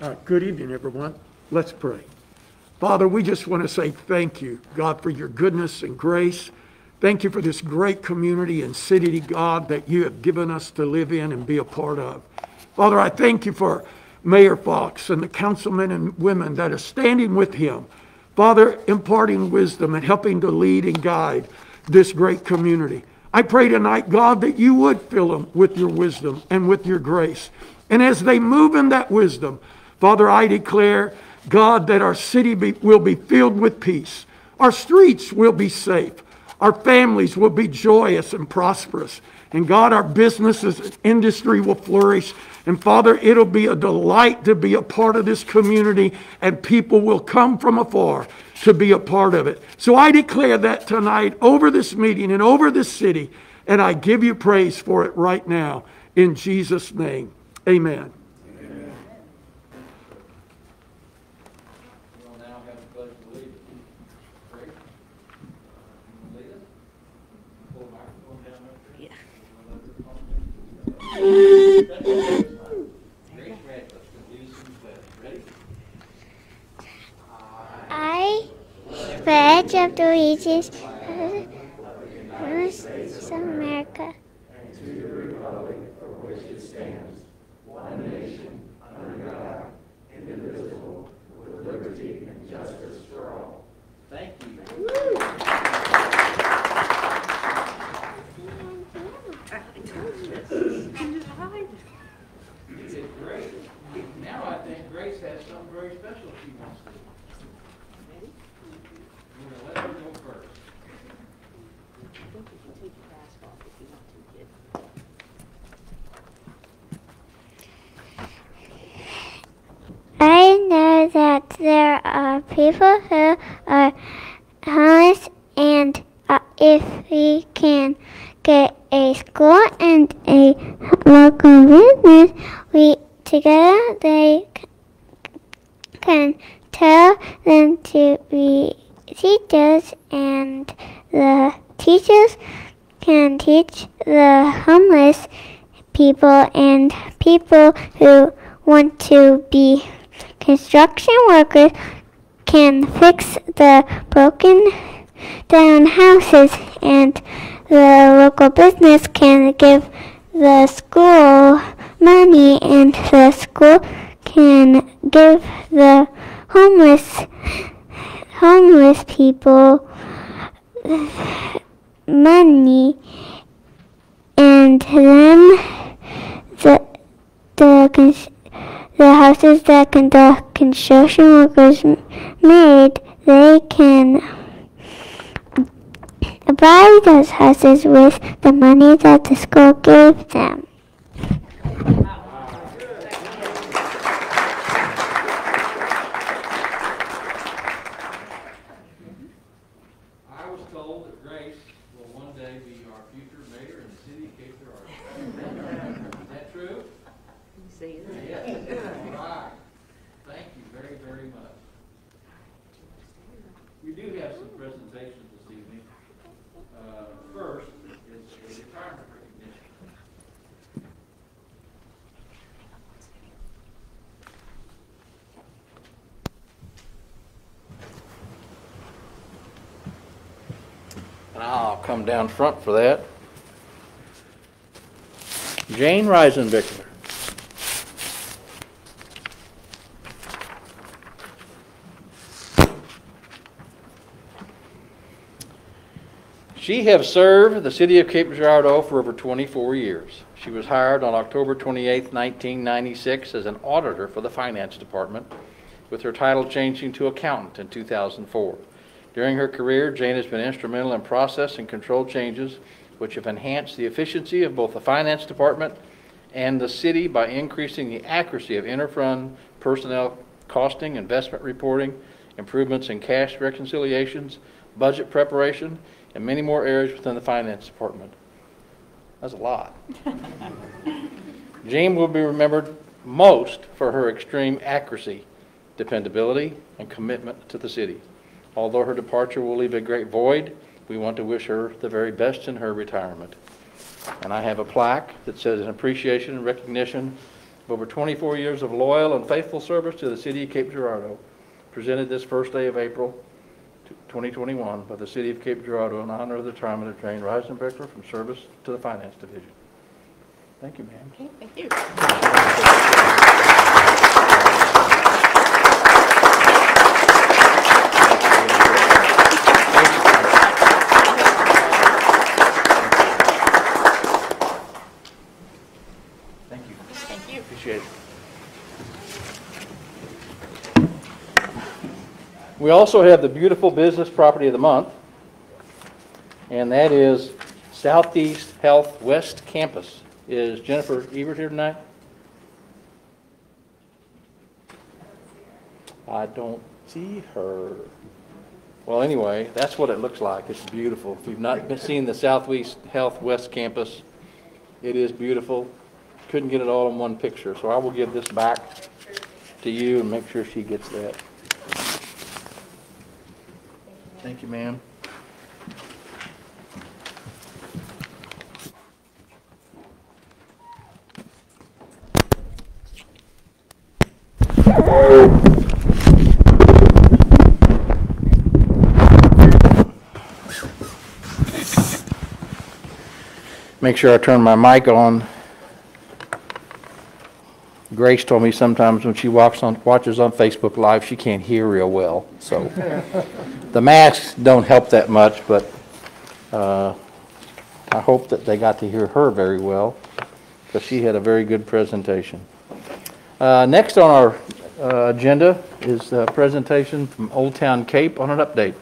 Uh, Good evening, everyone. Let's pray. Father, we just want to say thank you, God, for your goodness and grace. Thank you for this great community and city, God, that you have given us to live in and be a part of. Father, I thank you for Mayor Fox and the councilmen and women that are standing with him. Father, imparting wisdom and helping to lead and guide this great community. I pray tonight, God, that you would fill them with your wisdom and with your grace. And as they move in that wisdom, Father, I declare, God, that our city be, will be filled with peace. Our streets will be safe. Our families will be joyous and prosperous. And God, our businesses and industry will flourish. And Father, it'll be a delight to be a part of this community, and people will come from afar to be a part of it. So I declare that tonight over this meeting and over this city, and I give you praise for it right now. In Jesus' name, amen. We'll now have the pledge of allegiance. Great. Lead us. Pull the microphone down there. Yeah. Great, great, let's do some pledge. Ready? I pledge of the allegiance of the United States of America Thank you. I know that there are people who are homeless and uh, if we can get a school a local business, we together they can tell them to be teachers, and the teachers can teach the homeless people and people who want to be construction workers can fix the broken down houses and the local business can give the school money and the school can give the homeless homeless people money and then the the the houses that the construction workers made, they can buy those houses with the money that the school gave them. I was told that Grace will one day be our future mayor in the city of Cape Girardeau. Is that true? Yes. All right. Thank you very, very much. We do have some presentations this evening. Uh, First is a retirement recognition. And I'll come down front for that. Jane Reisenbickler. She has served the city of Cape Girardeau for over 24 years. She was hired on October 28, 1996 as an auditor for the finance department, with her title changing to accountant in 2004. During her career, Jane has been instrumental in process and control changes which have enhanced the efficiency of both the finance department and the city by increasing the accuracy of interfund personnel costing, investment reporting, improvements in cash reconciliations, budget preparation, and many more areas within the finance department. That's a lot. Jane will be remembered most for her extreme accuracy, dependability, and commitment to the city. Although her departure will leave a great void, we want to wish her the very best in her retirement. And I have a plaque that says in appreciation and recognition of over 24 years of loyal and faithful service to the city of Cape Girardeau, presented this first day of April 2021 by the city of Cape Girardeau in honor of the retirement of Jane Reisenbecker from service to the finance division. Thank you, ma'am. Okay, thank you. Thank you. Thank you. Appreciate it. We also have the beautiful business property of the month, and that is Southeast Health West Campus. Is Jennifer Ebert here tonight? I don't see her. Well, anyway, that's what it looks like. It's beautiful. If you've not been seeing the Southeast Health West Campus, it is beautiful. Couldn't get it all in one picture, so I will give this back to you and make sure she gets that. Thank you, ma'am. Make sure I turn my mic on. Grace told me sometimes when she walks on, watches on Facebook Live, she can't hear real well, so. The masks don't help that much, but, uh, I hope that they got to hear her very well, because she had a very good presentation. Uh, next on our uh, agenda is a presentation from Old Town Cape on an update.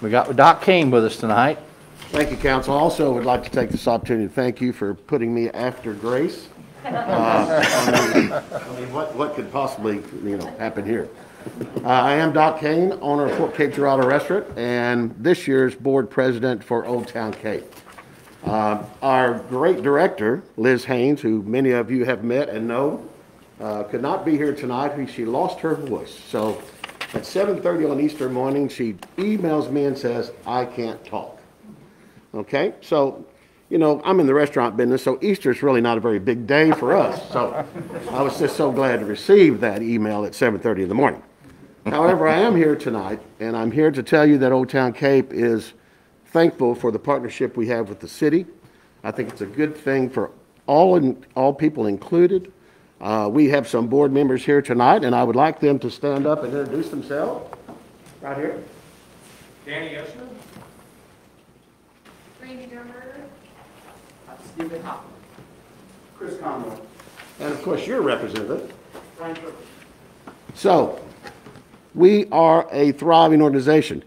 We got Doc Kane with us tonight. Thank you, council. Also would like to take this opportunity to thank you for putting me after Grace. Uh, I mean, I mean, what, what could possibly, you know, happen here? Uh, I am Doc Kane, owner of Port Cape Girardeau Restaurant, and this year's board president for Old Town Cape. Uh, Our great director, Liz Haynes, who many of you have met and know, uh, could not be here tonight. She lost her voice. So at 7:30 on Easter morning, she emails me and says, "I can't talk." Okay, so, you know, I'm in the restaurant business, so Easter's really not a very big day for us. So I was just so glad to receive that email at 7:30 in the morning. However, I am here tonight, and I'm here to tell you that Old Town Cape is thankful for the partnership we have with the city. I think it's a good thing for all, in- all people included. Uh, We have some board members here tonight, and I would like them to stand up and introduce themselves. Right here. Danny Esner? Stephen Hoffman. Chris Conroy. And of course, your representative. So, we are a thriving organization.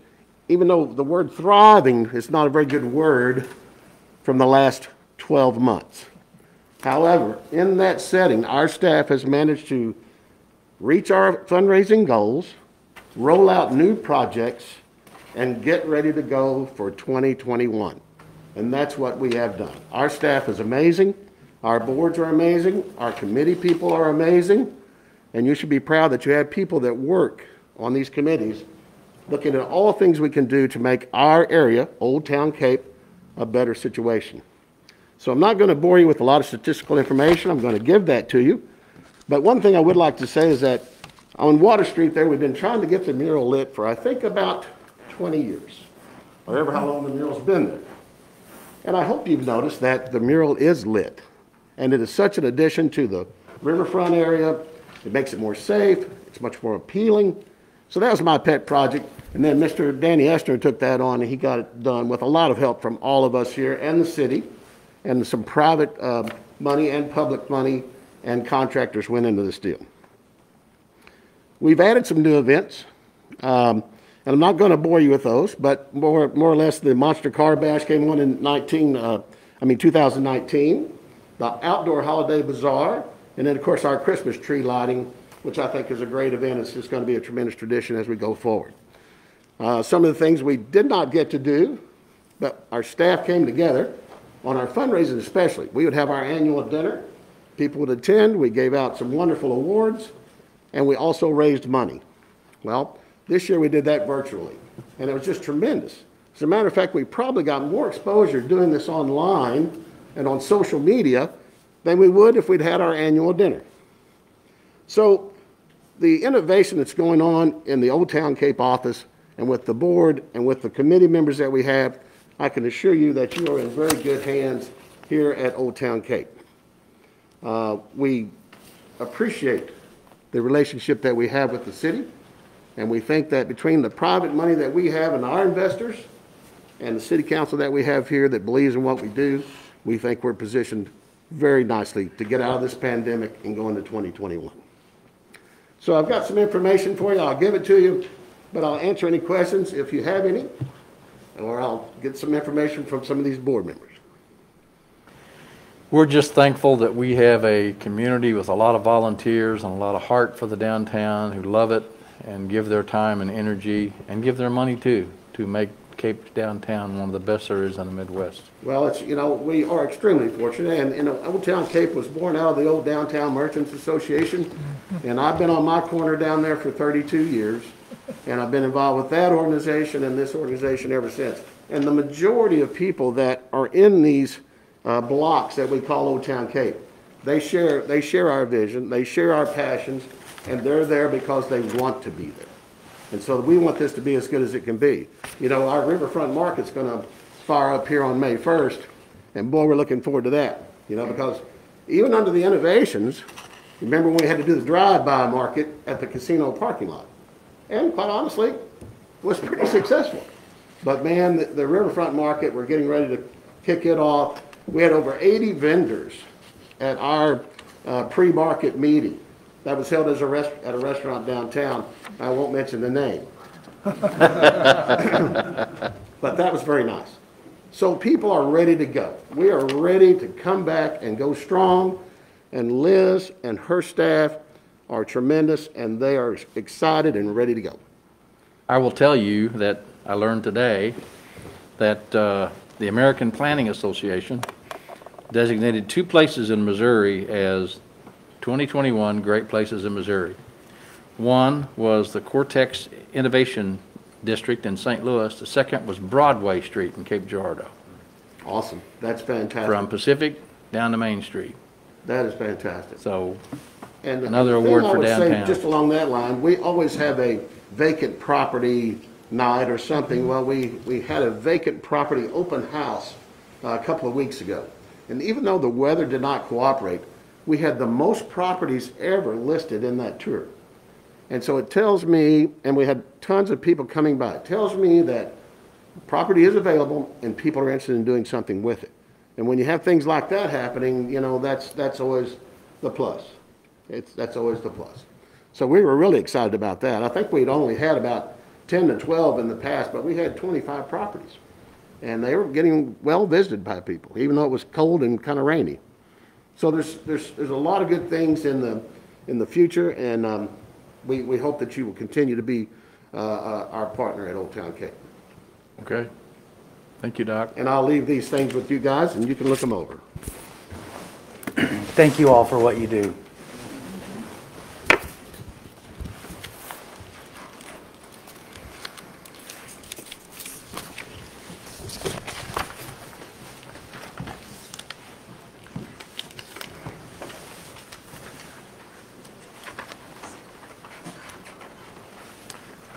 Even though the word thriving is not a very good word from the last 12 months. However, in that setting, our staff has managed to reach our fundraising goals, roll out new projects, and get ready to go for 2021. And that's what we have done. Our staff is amazing, our boards are amazing, our committee people are amazing, and you should be proud that you have people that work on these committees looking at all things we can do to make our area, Old Town Cape, a better situation. So I'm not going to bore you with a lot of statistical information. I'm going to give that to you. But one thing I would like to say is that on Water Street there, we've been trying to get the mural lit for, I think, about 20 years, or ever how long the mural's been there. And I hope you've noticed that the mural is lit. And it is such an addition to the riverfront area. It makes it more safe. It's much more appealing. So that was my pet project. And then Mr. Danny Estner took that on and he got it done with a lot of help from all of us here and the city. And some private uh, money and public money and contractors went into this deal. We've added some new events. Um, and I'm not going to bore you with those, but more, more or less the Monster Car Bash came on in 19, uh, I mean 2019, the Outdoor Holiday Bazaar, and then of course our Christmas tree lighting, which I think is a great event. It's just going to be a tremendous tradition as we go forward. Uh, some of the things we did not get to do, but our staff came together on our fundraising especially. We would have our annual dinner. People would attend. We gave out some wonderful awards, and we also raised money. Well, this year we did that virtually, and it was just tremendous. As a matter of fact, we probably got more exposure doing this online and on social media than we would if we'd had our annual dinner. So the innovation that's going on in the Old Town Cape office and with the board and with the committee members that we have, I can assure you that you are in very good hands here at Old Town Cape. Uh, We appreciate the relationship that we have with the city, and we think that between the private money that we have and our investors and the city council that we have here that believes in what we do, we think we're positioned very nicely to get out of this pandemic and go into 2021. So I've got some information for you. I'll give it to you, but I'll answer any questions if you have any, or I'll get some information from some of these board members. We're just thankful that we have a community with a lot of volunteers and a lot of heart for the downtown who love it and give their time and energy and give their money too to make Cape downtown one of the best is in the Midwest. Well, it's, you know, we are extremely fortunate, and, you know, Old Town Cape was born out of the old Downtown Merchants Association, and I've been on my corner down there for 32 years, and I've been involved with that organization and this organization ever since. And the majority of people that are in these uh, blocks that we call Old Town Cape, they share, they share our vision, they share our passions, and they're there because they want to be there. And so we want this to be as good as it can be. You know, our riverfront market's gonna fire up here on May first, and boy, we're looking forward to that. You know, because even under the innovations, remember when we had to do the drive-by market at the casino parking lot? And quite honestly, was pretty successful. But man, the, the riverfront market, we're getting ready to kick it off. We had over eighty vendors at our, uh, pre-market meeting that was held as a rest, at a restaurant downtown. I won't mention the name. But that was very nice. So people are ready to go. We are ready to come back and go strong. And Liz and her staff are tremendous, and they are excited and ready to go. I will tell you that I learned today that uh, the American Planning Association designated two places in Missouri as 2021 Great Places in Missouri. One was the Cortex Innovation District in St. Louis. The second was Broadway Street in Cape Girardeau, Awesome. That's fantastic. from fantastic. Pacific down to Main Street. That is fantastic. So And the Another thing award I for would say, downtown. Just along that line, we always have a vacant property night or something. Well, we, we had a vacant property open house uh, a couple of weeks ago. And even though the weather did not cooperate, we had the most properties ever listed in that tour. And so it tells me, and we had tons of people coming by, it tells me that property is available and people are interested in doing something with it. And when you have things like that happening, you know, that's, that's always the plus. It's, that's always the plus. So we were really excited about that. I think we'd only had about 10 to 12 in the past, but we had 25 properties. And they were getting well visited by people, even though it was cold and kind of rainy. So there's, there's, there's a lot of good things in the, in the future, and um, we, we hope that you will continue to be uh, uh, our partner at Old Town Cape. Okay. Thank you, Doc. And I'll leave these things with you guys, and you can look them over. Thank you all for what you do.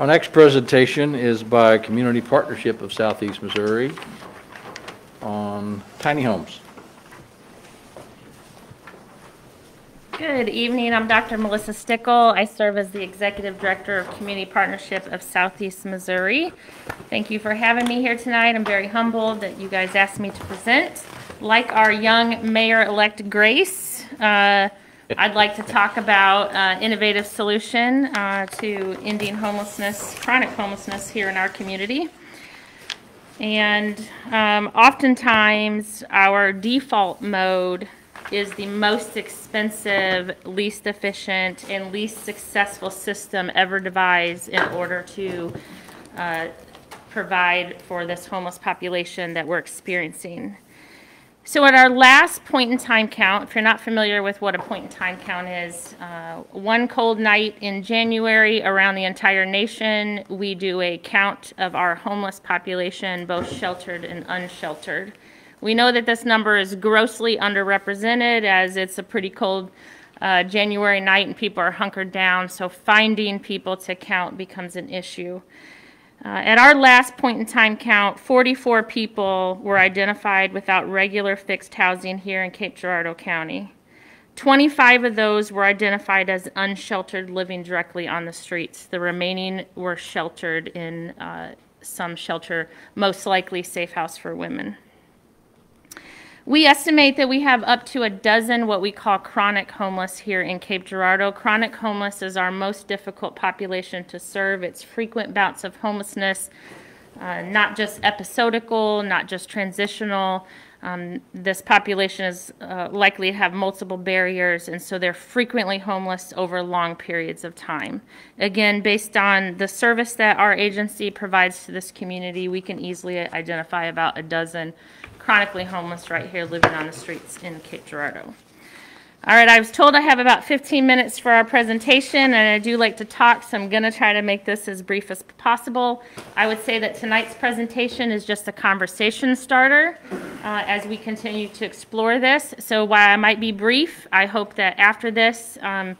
Our next presentation is by Community Partnership of Southeast Missouri on tiny homes. Good evening. I'm Dr. Melissa Stickel. I serve as the Executive Director of Community Partnership of Southeast Missouri. Thank you for having me here tonight. I'm very humbled that you guys asked me to present. Like our young Mayor-elect Grace, uh, I'd like to talk about uh, innovative solution uh, to ending homelessness, chronic homelessness here in our community. And um, oftentimes, our default mode is the most expensive, least efficient, and least successful system ever devised in order to uh, provide for this homeless population that we're experiencing. So at our last point in time count, if you're not familiar with what a point in time count is, uh, one cold night in January around the entire nation, we do a count of our homeless population, both sheltered and unsheltered. We know that this number is grossly underrepresented as it's a pretty cold uh, January night and people are hunkered down, so finding people to count becomes an issue. Uh, At our last point in time count, 44 people were identified without regular fixed housing here in Cape Girardeau County. 25 of those were identified as unsheltered, living directly on the streets. The remaining were sheltered in uh, some shelter, most likely Safe House for Women. We estimate that we have up to a dozen what we call chronic homeless here in Cape Girardeau. Chronic homeless is our most difficult population to serve. It's frequent bouts of homelessness, uh, not just episodical, not just transitional. Um, this population is uh, likely to have multiple barriers, and so they're frequently homeless over long periods of time. Again, based on the service that our agency provides to this community, we can easily identify about a dozen chronically homeless right here living on the streets in Cape Girardeau. All right, I was told I have about 15 minutes for our presentation, and I do like to talk, so I'm going to try to make this as brief as possible. I would say that tonight's presentation is just a conversation starter uh, as we continue to explore this. So while I might be brief, I hope that after this, um,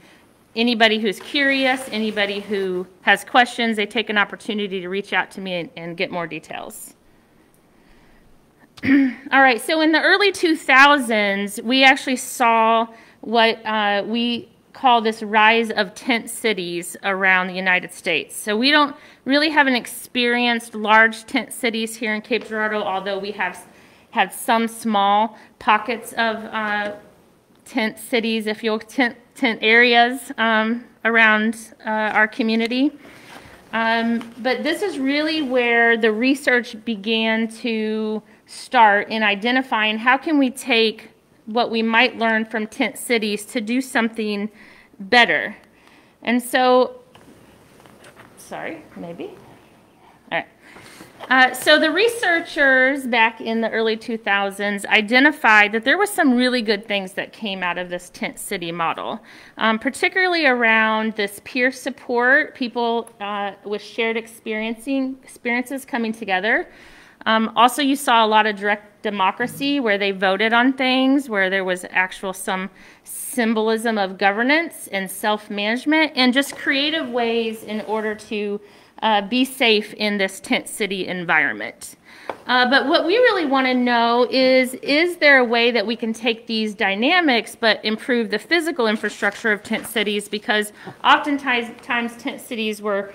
anybody who's curious, anybody who has questions, they take an opportunity to reach out to me and, and get more details. All right, so in the early 2000s, we actually saw what uh, we call this rise of tent cities around the United States. So we don't really haven't experienced large tent cities here in Cape Girardeau, although we have had some small pockets of uh, tent cities, if you'll, tent, tent areas um, around uh, our community. Um, but this is really where the research began to start in identifying how can we take what we might learn from tent cities to do something better. And so, sorry, maybe. All right. Uh, so the researchers back in the early 2000s identified that there were some really good things that came out of this tent city model, um, particularly around this peer support, people uh, with shared experiencing experiences coming together. Um, also, you saw a lot of direct democracy where they voted on things, where there was actual some symbolism of governance and self-management, and just creative ways in order to uh, be safe in this tent city environment. Uh, but what we really want to know is, is there a way that we can take these dynamics but improve the physical infrastructure of tent cities? Because oftentimes times tent cities were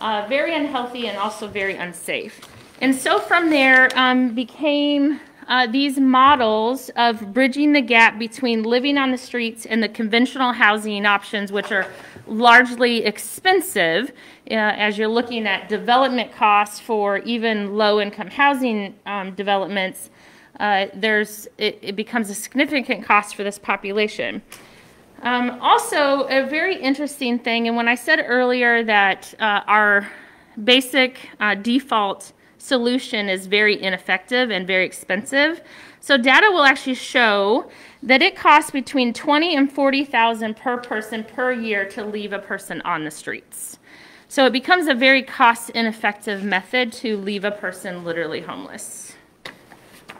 uh, very unhealthy and also very unsafe. And so from there um, became uh, these models of bridging the gap between living on the streets and the conventional housing options, which are largely expensive uh, as you're looking at development costs for even low-income housing um, developments. Uh, there's it, it, becomes a significant cost for this population. Um, also, a very interesting thing, and when I said earlier that uh, our basic uh, default solution is very ineffective and very expensive. So data will actually show that it costs between 20 and 40,000 per person per year to leave a person on the streets. So it becomes a very cost ineffective method to leave a person literally homeless.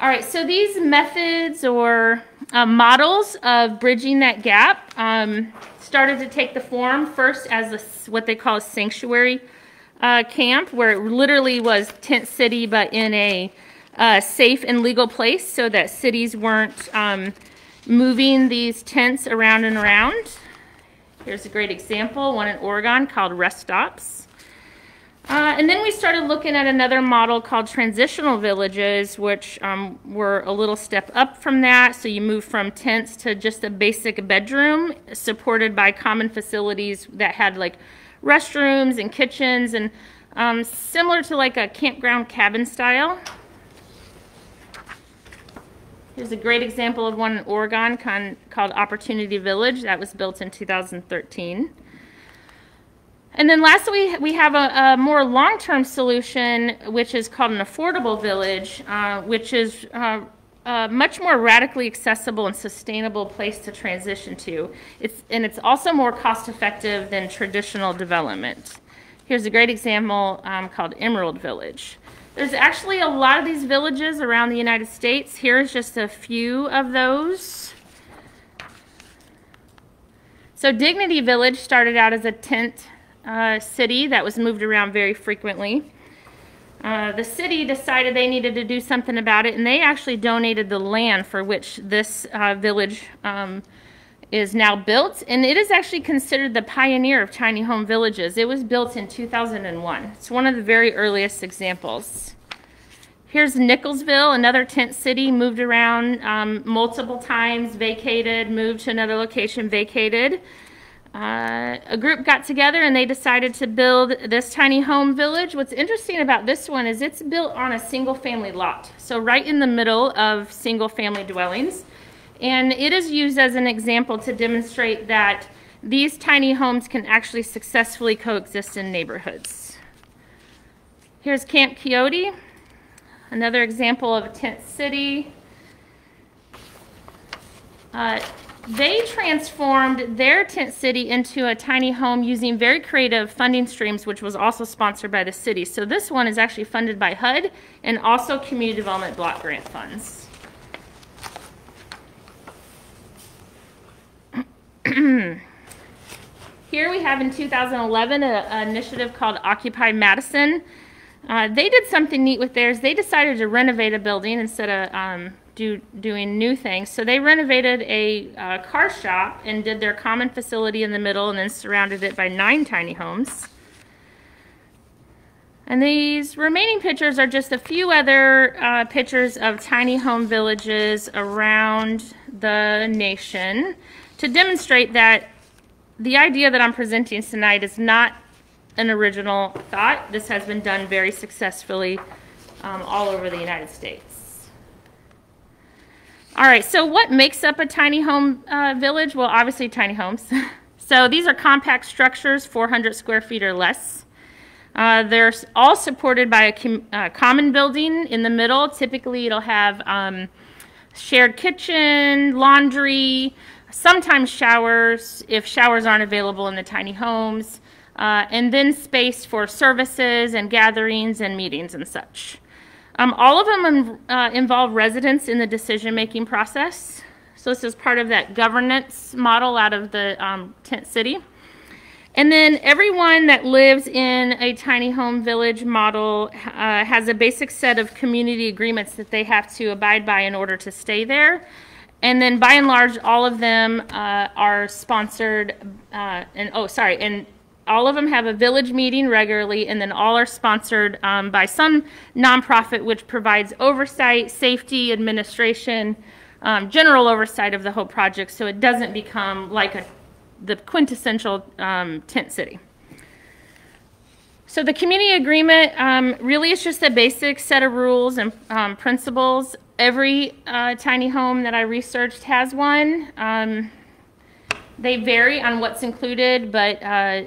All right, so these methods or uh, models of bridging that gap um, started to take the form first as a, what they call a sanctuary uh, camp, where it literally was tent city, but in a uh, safe and legal place so that cities weren't um, moving these tents around and around. Here's a great example, one in Oregon called Rest Stops. Uh, and then we started looking at another model called transitional villages, which um, were a little step up from that. So you move from tents to just a basic bedroom supported by common facilities that had like restrooms and kitchens and um, similar to like a campground cabin style. Here's a great example of one in Oregon called Opportunity Village that was built in 2013. And then lastly, we have a, a more long-term solution, which is called an affordable village, uh, which is uh, a much more radically accessible and sustainable place to transition to. It's, and it's also more cost effective than traditional development. Here's a great example um, called Emerald Village. There's actually a lot of these villages around the United States. Here's just a few of those. So Dignity Village started out as a tent uh, city that was moved around very frequently. Uh, the city decided they needed to do something about it, and they actually donated the land for which this uh, village um, is now built. And it is actually considered the pioneer of tiny home villages. It was built in 2001. It's one of the very earliest examples. Here's Nickelsville, another tent city, moved around um, multiple times, vacated, moved to another location, vacated. Uh, a group got together and they decided to build this tiny home village. What's interesting about this one is it's built on a single family lot. So right in the middle of single family dwellings. And it is used as an example to demonstrate that these tiny homes can actually successfully coexist in neighborhoods. Here's Camp Quixote, another example of a tent city. Uh, they transformed their tent city into a tiny home using very creative funding streams, which was also sponsored by the city. So this one is actually funded by HUD and also community development block grant funds. Here we have in 2011 an initiative called Occupy Madison. Uh, they did something neat with theirs. They decided to renovate a building instead of um, do, doing new things. So they renovated a uh, car shop and did their common facility in the middle and then surrounded it by nine tiny homes. And these remaining pictures are just a few other uh, pictures of tiny home villages around the nation to demonstrate that the idea that I'm presenting tonight is not an original thought. This has been done very successfully um, all over the United States. All right, so what makes up a tiny home uh, village? Well, obviously, tiny homes. so these are compact structures, 400 square feet or less. Uh, they're all supported by a com- uh, common building in the middle. Typically, it'll have um, shared kitchen, laundry, sometimes showers if showers aren't available in the tiny homes, uh, and then space for services and gatherings and meetings and such. Um, all of them uh, involve residents in the decision-making process. So this is part of that governance model out of the um, tent city. And then everyone that lives in a tiny home village model uh, has a basic set of community agreements that they have to abide by in order to stay there. And then by and large, all of them uh, are sponsored, uh, and oh, sorry, and all of them have a village meeting regularly, and then all are sponsored um, by some nonprofit which provides oversight, safety, administration, um, general oversight of the whole project so it doesn't become like a the quintessential um, tent city. So the community agreement um, really is just a basic set of rules and um, principles. Every uh, tiny home that I researched has one. Um, they vary on what's included, but uh,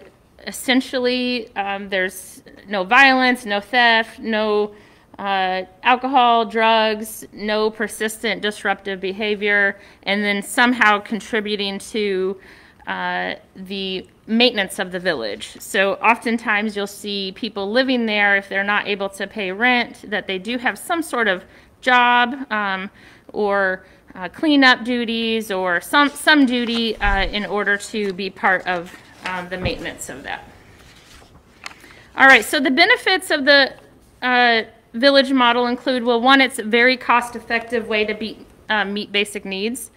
essentially um, there's no violence, no theft, no uh, alcohol, drugs, no persistent disruptive behavior, and then somehow contributing to uh, the maintenance of the village. So oftentimes you'll see people living there if they're not able to pay rent, that they do have some sort of job um, or uh, cleanup duties or some, some duty uh, in order to be part of um, the maintenance of that. All right, so the benefits of the uh, village model include, well, one, it's a very cost-effective way to be, uh, meet basic needs.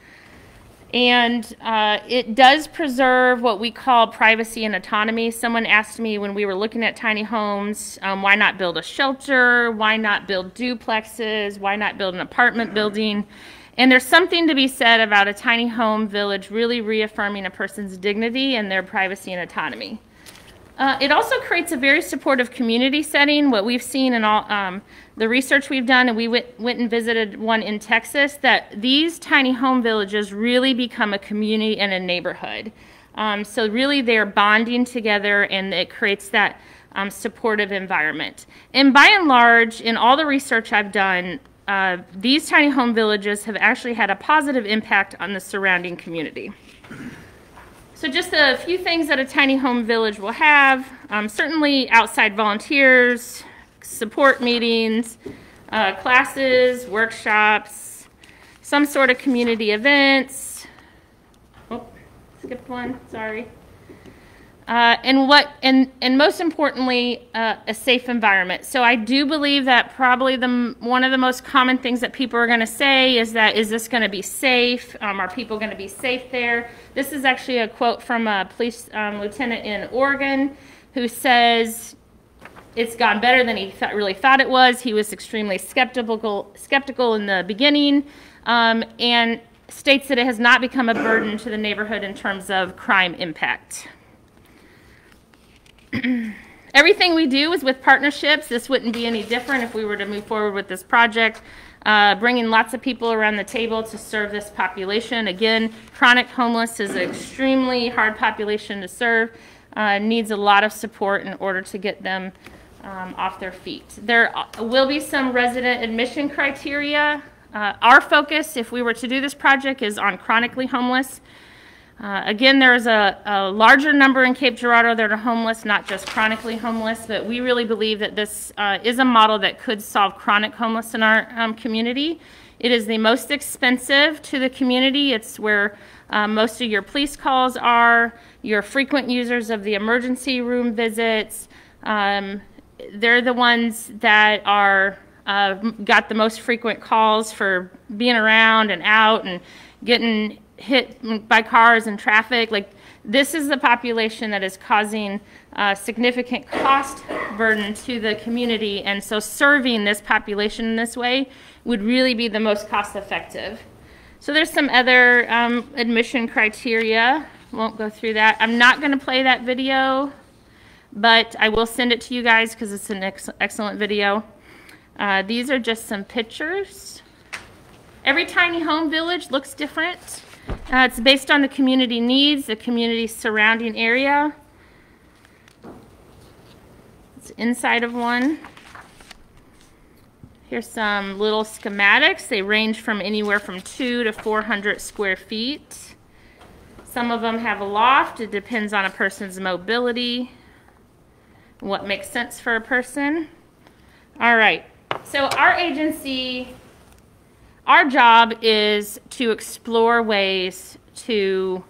And uh, it does preserve what we call privacy and autonomy. Someone asked me when we were looking at tiny homes, um, why not build a shelter? Why not build duplexes? Why not build an apartment building? And there's something to be said about a tiny home village really reaffirming a person's dignity and their privacy and autonomy. Uh, it also creates a very supportive community setting. What we've seen in all um, the research we've done, and we went, went and visited one in Texas, that these tiny home villages really become a community and a neighborhood. Um, so really, they're bonding together, and it creates that um, supportive environment. And by and large, in all the research I've done, uh, these tiny home villages have actually had a positive impact on the surrounding community. So just a few things that a tiny home village will have. Um, certainly outside volunteers, support meetings, uh, classes, workshops, some sort of community events. Oh, skipped one, sorry. Uh, and what and and most importantly uh, a safe environment. So i do believe that probably the one of the most common things that people are going to say is that is this going to be safe? Um, are people going to be safe there? This is actually a quote from a police um, lieutenant in oregon who says it's gone better than he really thought it was. He was extremely skeptical skeptical in the beginning um, and states that it has not become a burden to the neighborhood in terms of crime impact Everything we do is with partnerships. This wouldn't be any different if we were to move forward with this project. Uh, bringing lots of people around the table to serve this population. Again, chronic homeless is an extremely hard population to serve. Uh, needs a lot of support in order to get them um, off their feet. There will be some resident admission criteria. Uh, our focus, if we were to do this project, is on chronically homeless. Uh, again, there's a, a, larger number in Cape Girardeau that are homeless, not just chronically homeless, but we really believe that this uh, is a model that could solve chronic homeless in our um, community. It is the most expensive to the community. It's where uh, most of your police calls are, your frequent users of the emergency room visits. Um, they're the ones that are uh, got the most frequent calls for being around and out and getting hit by cars and traffic. Like this is the population that is causing uh, significant cost burden to the community, and so serving this population in this way would really be the most cost effective. So there's some other um, admission criteria. Won't go through that. I'm not going to play that video, but I will send it to you guys because it's an ex- excellent video. Uh, these are just some pictures. Every tiny home village looks different. Uh, it's based on the community needs, the community surrounding area. It's inside of one. Here's some little schematics. They range from anywhere from two to 400 square feet. Some of them have a loft. It depends on a person's mobility, what makes sense for a person. All right. So our agency, our job is to explore ways to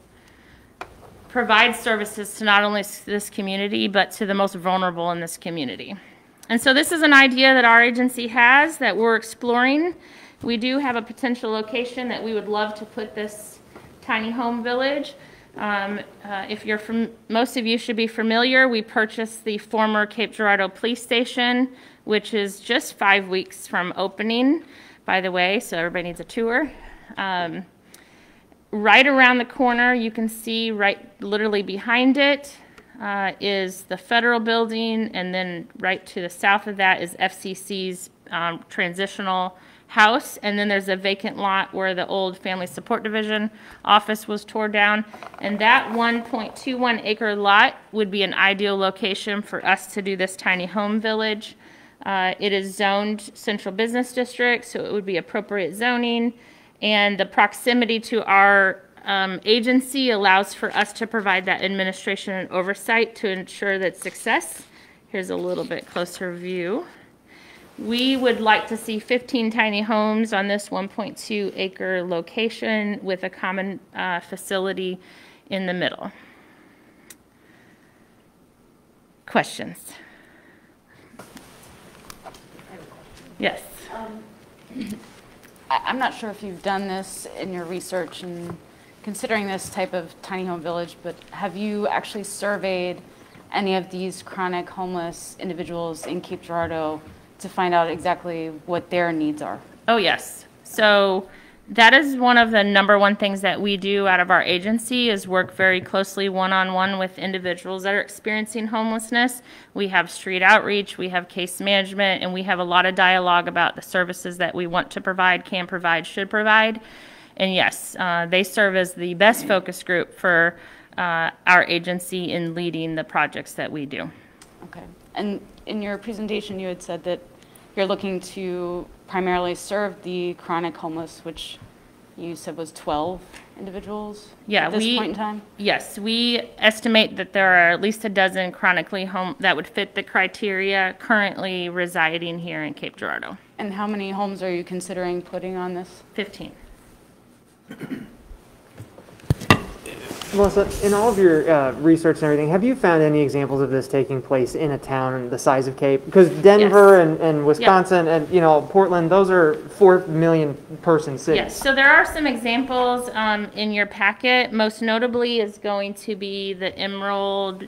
provide services to not only this community, but to the most vulnerable in this community. And so this is an idea that our agency has that we're exploring. We do have a potential location that we would love to put this tiny home village. Um, uh, if you're from, most of you should be familiar, we purchased the former Cape Girardeau Police Station, which is just five weeks from opening, by the way, so everybody needs a tour. Um, right around the corner, you can see right literally behind it uh, is the federal building, and then right to the south of that is FCC's um, transitional house. And then there's a vacant lot where the old Family Support Division office was tore down. And that 1.21 acre lot would be an ideal location for us to do this tiny home village. Uh, It is zoned central business district, so it would be appropriate zoning. And the proximity to our um, agency allows for us to provide that administration and oversight to ensure that success. Here's a little bit closer view. We would like to see 15 tiny homes on this 1.2 acre location with a common uh, facility in the middle. Questions? Yes. Um, I- I'm not sure if you've done this in your research and considering this type of tiny home village, but have you actually surveyed any of these chronic homeless individuals in Cape Girardeau to find out exactly what their needs are? Oh, yes. So that is one of the number one things that we do out of our agency is work very closely one-on-one with individuals that are experiencing homelessness. We have street outreach, we have case management, and we have a lot of dialogue about the services that we want to provide, can provide, should provide. And yes, uh, they serve as the best focus group for uh, our agency in leading the projects that we do. Okay. And in your presentation, you had said that you're looking to primarily serve the chronic homeless, which you said was 12 individuals Yeah, at this we- point in time? Yes, we estimate that there are at least a dozen chronically home, that would fit the criteria currently residing here in Cape Girardeau. And how many homes are you considering putting on this? 15. Melissa, in all of your uh, research and everything, have you found any examples of this taking place in a town the size of Cape? Because Denver and, and Wisconsin and you know Portland, those are four million person cities. Yes, so there are some examples um, in your packet. Most notably is going to be the Emerald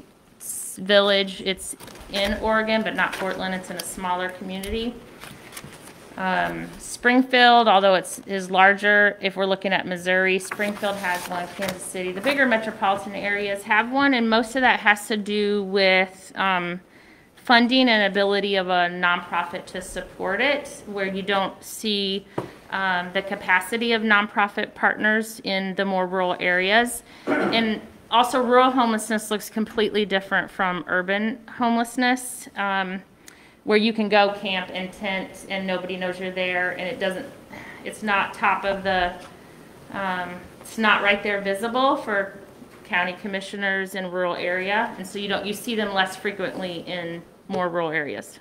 Village. It's in Oregon, but not Portland. It's in a smaller community. Um, Springfield, although it's is larger, if we're looking at Missouri, Springfield has one. Kansas City, the bigger metropolitan areas have one, and most of that has to do with um, funding and ability of a nonprofit to support it, where you don't see um, the capacity of nonprofit partners in the more rural areas. And also, rural homelessness looks completely different from urban homelessness, um, where you can go camp and tent and nobody knows you're there, and it doesn't, it's not top of the, um, it's not right there visible for county commissioners in rural area, and so you don't, you see them less frequently in more rural areas.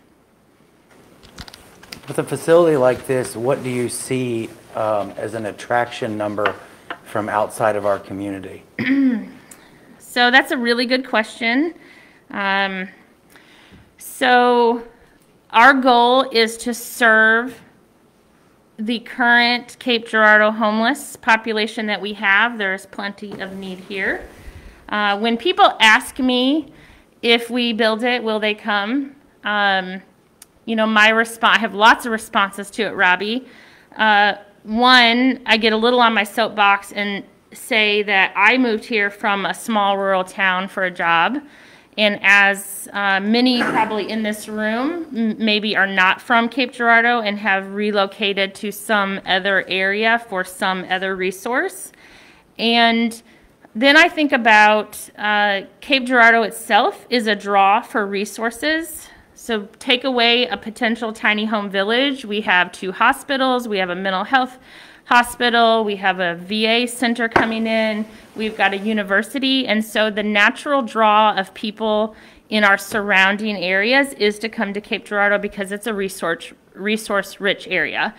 With a facility like this, what do you see um, as an attraction number from outside of our community? So that's a really good question. Um, so our goal is to serve the current Cape Girardeau homeless population that we have. There's plenty of need here. Uh, when people ask me if we build it, will they come? Um, you know, my response, I have lots of responses to it, Robbie. Uh, one, I get a little on my soapbox and say that I moved here from a small rural town for a job. And as uh, many probably in this room maybe are not from Cape Girardeau and have relocated to some other area for some other resource. And then I think about uh, Cape Girardeau itself is a draw for resources. So take away a potential tiny home village. We have two hospitals, we have a mental health hospital, we have a VA center coming in, we've got a university. And so the natural draw of people in our surrounding areas is to come to Cape Girardeau because it's a resource, resource rich area.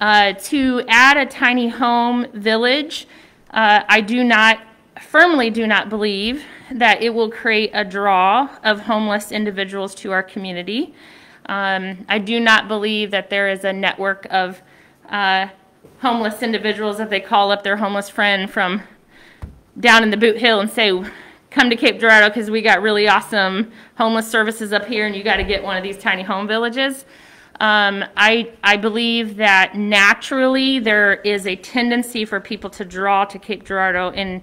Uh, to add a tiny home village, uh, I do not, firmly do not believe that it will create a draw of homeless individuals to our community. Um, I do not believe that there is a network of uh, homeless individuals that they call up their homeless friend from down in the Bootheel and say, come to Cape Girardeau because we got really awesome homeless services up here and you got to get one of these tiny home villages. Um, I, I believe that naturally there is a tendency for people to draw to Cape Girardeau and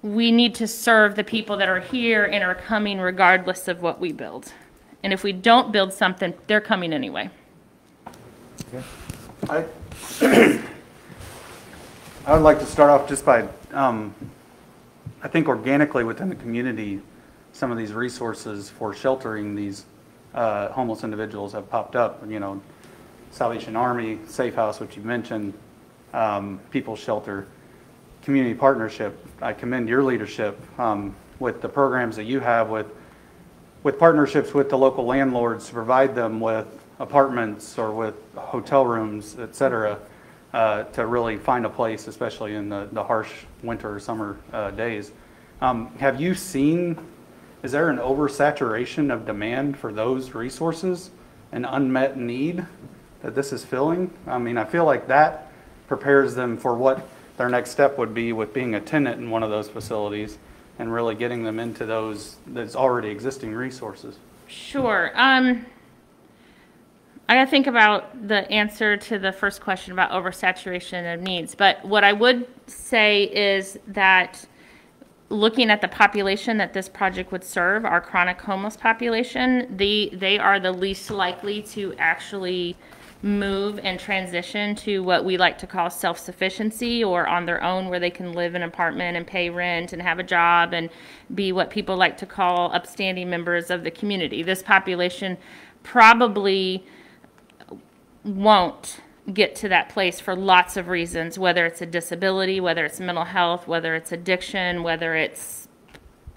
we need to serve the people that are here and are coming regardless of what we build. And if we don't build something, they're coming anyway. I, I would like to start off just by, um, I think organically within the community, some of these resources for sheltering these uh, homeless individuals have popped up. You know, Salvation Army, Safe House, which you mentioned, um, People's Shelter, Community Partnership. I commend your leadership um, with the programs that you have with with partnerships with the local landlords to provide them with apartments or with hotel rooms, et cetera, uh, to really find a place, especially in the, the harsh winter or summer uh, days. Um, have you seen, is there an oversaturation of demand for those resources, an unmet need that this is filling? I mean, I feel like that prepares them for what their next step would be with being a tenant in one of those facilities and really getting them into those that's already existing resources. Sure. Um, I gotta think about the answer to the first question about oversaturation of needs. But what I would say is that looking at the population that this project would serve, our chronic homeless population, they they are the least likely to actually move and transition to what we like to call self-sufficiency or on their own where they can live in an apartment and pay rent and have a job and be what people like to call upstanding members of the community. This population probably won't get to that place for lots of reasons, whether it's a disability, whether it's mental health, whether it's addiction, whether it's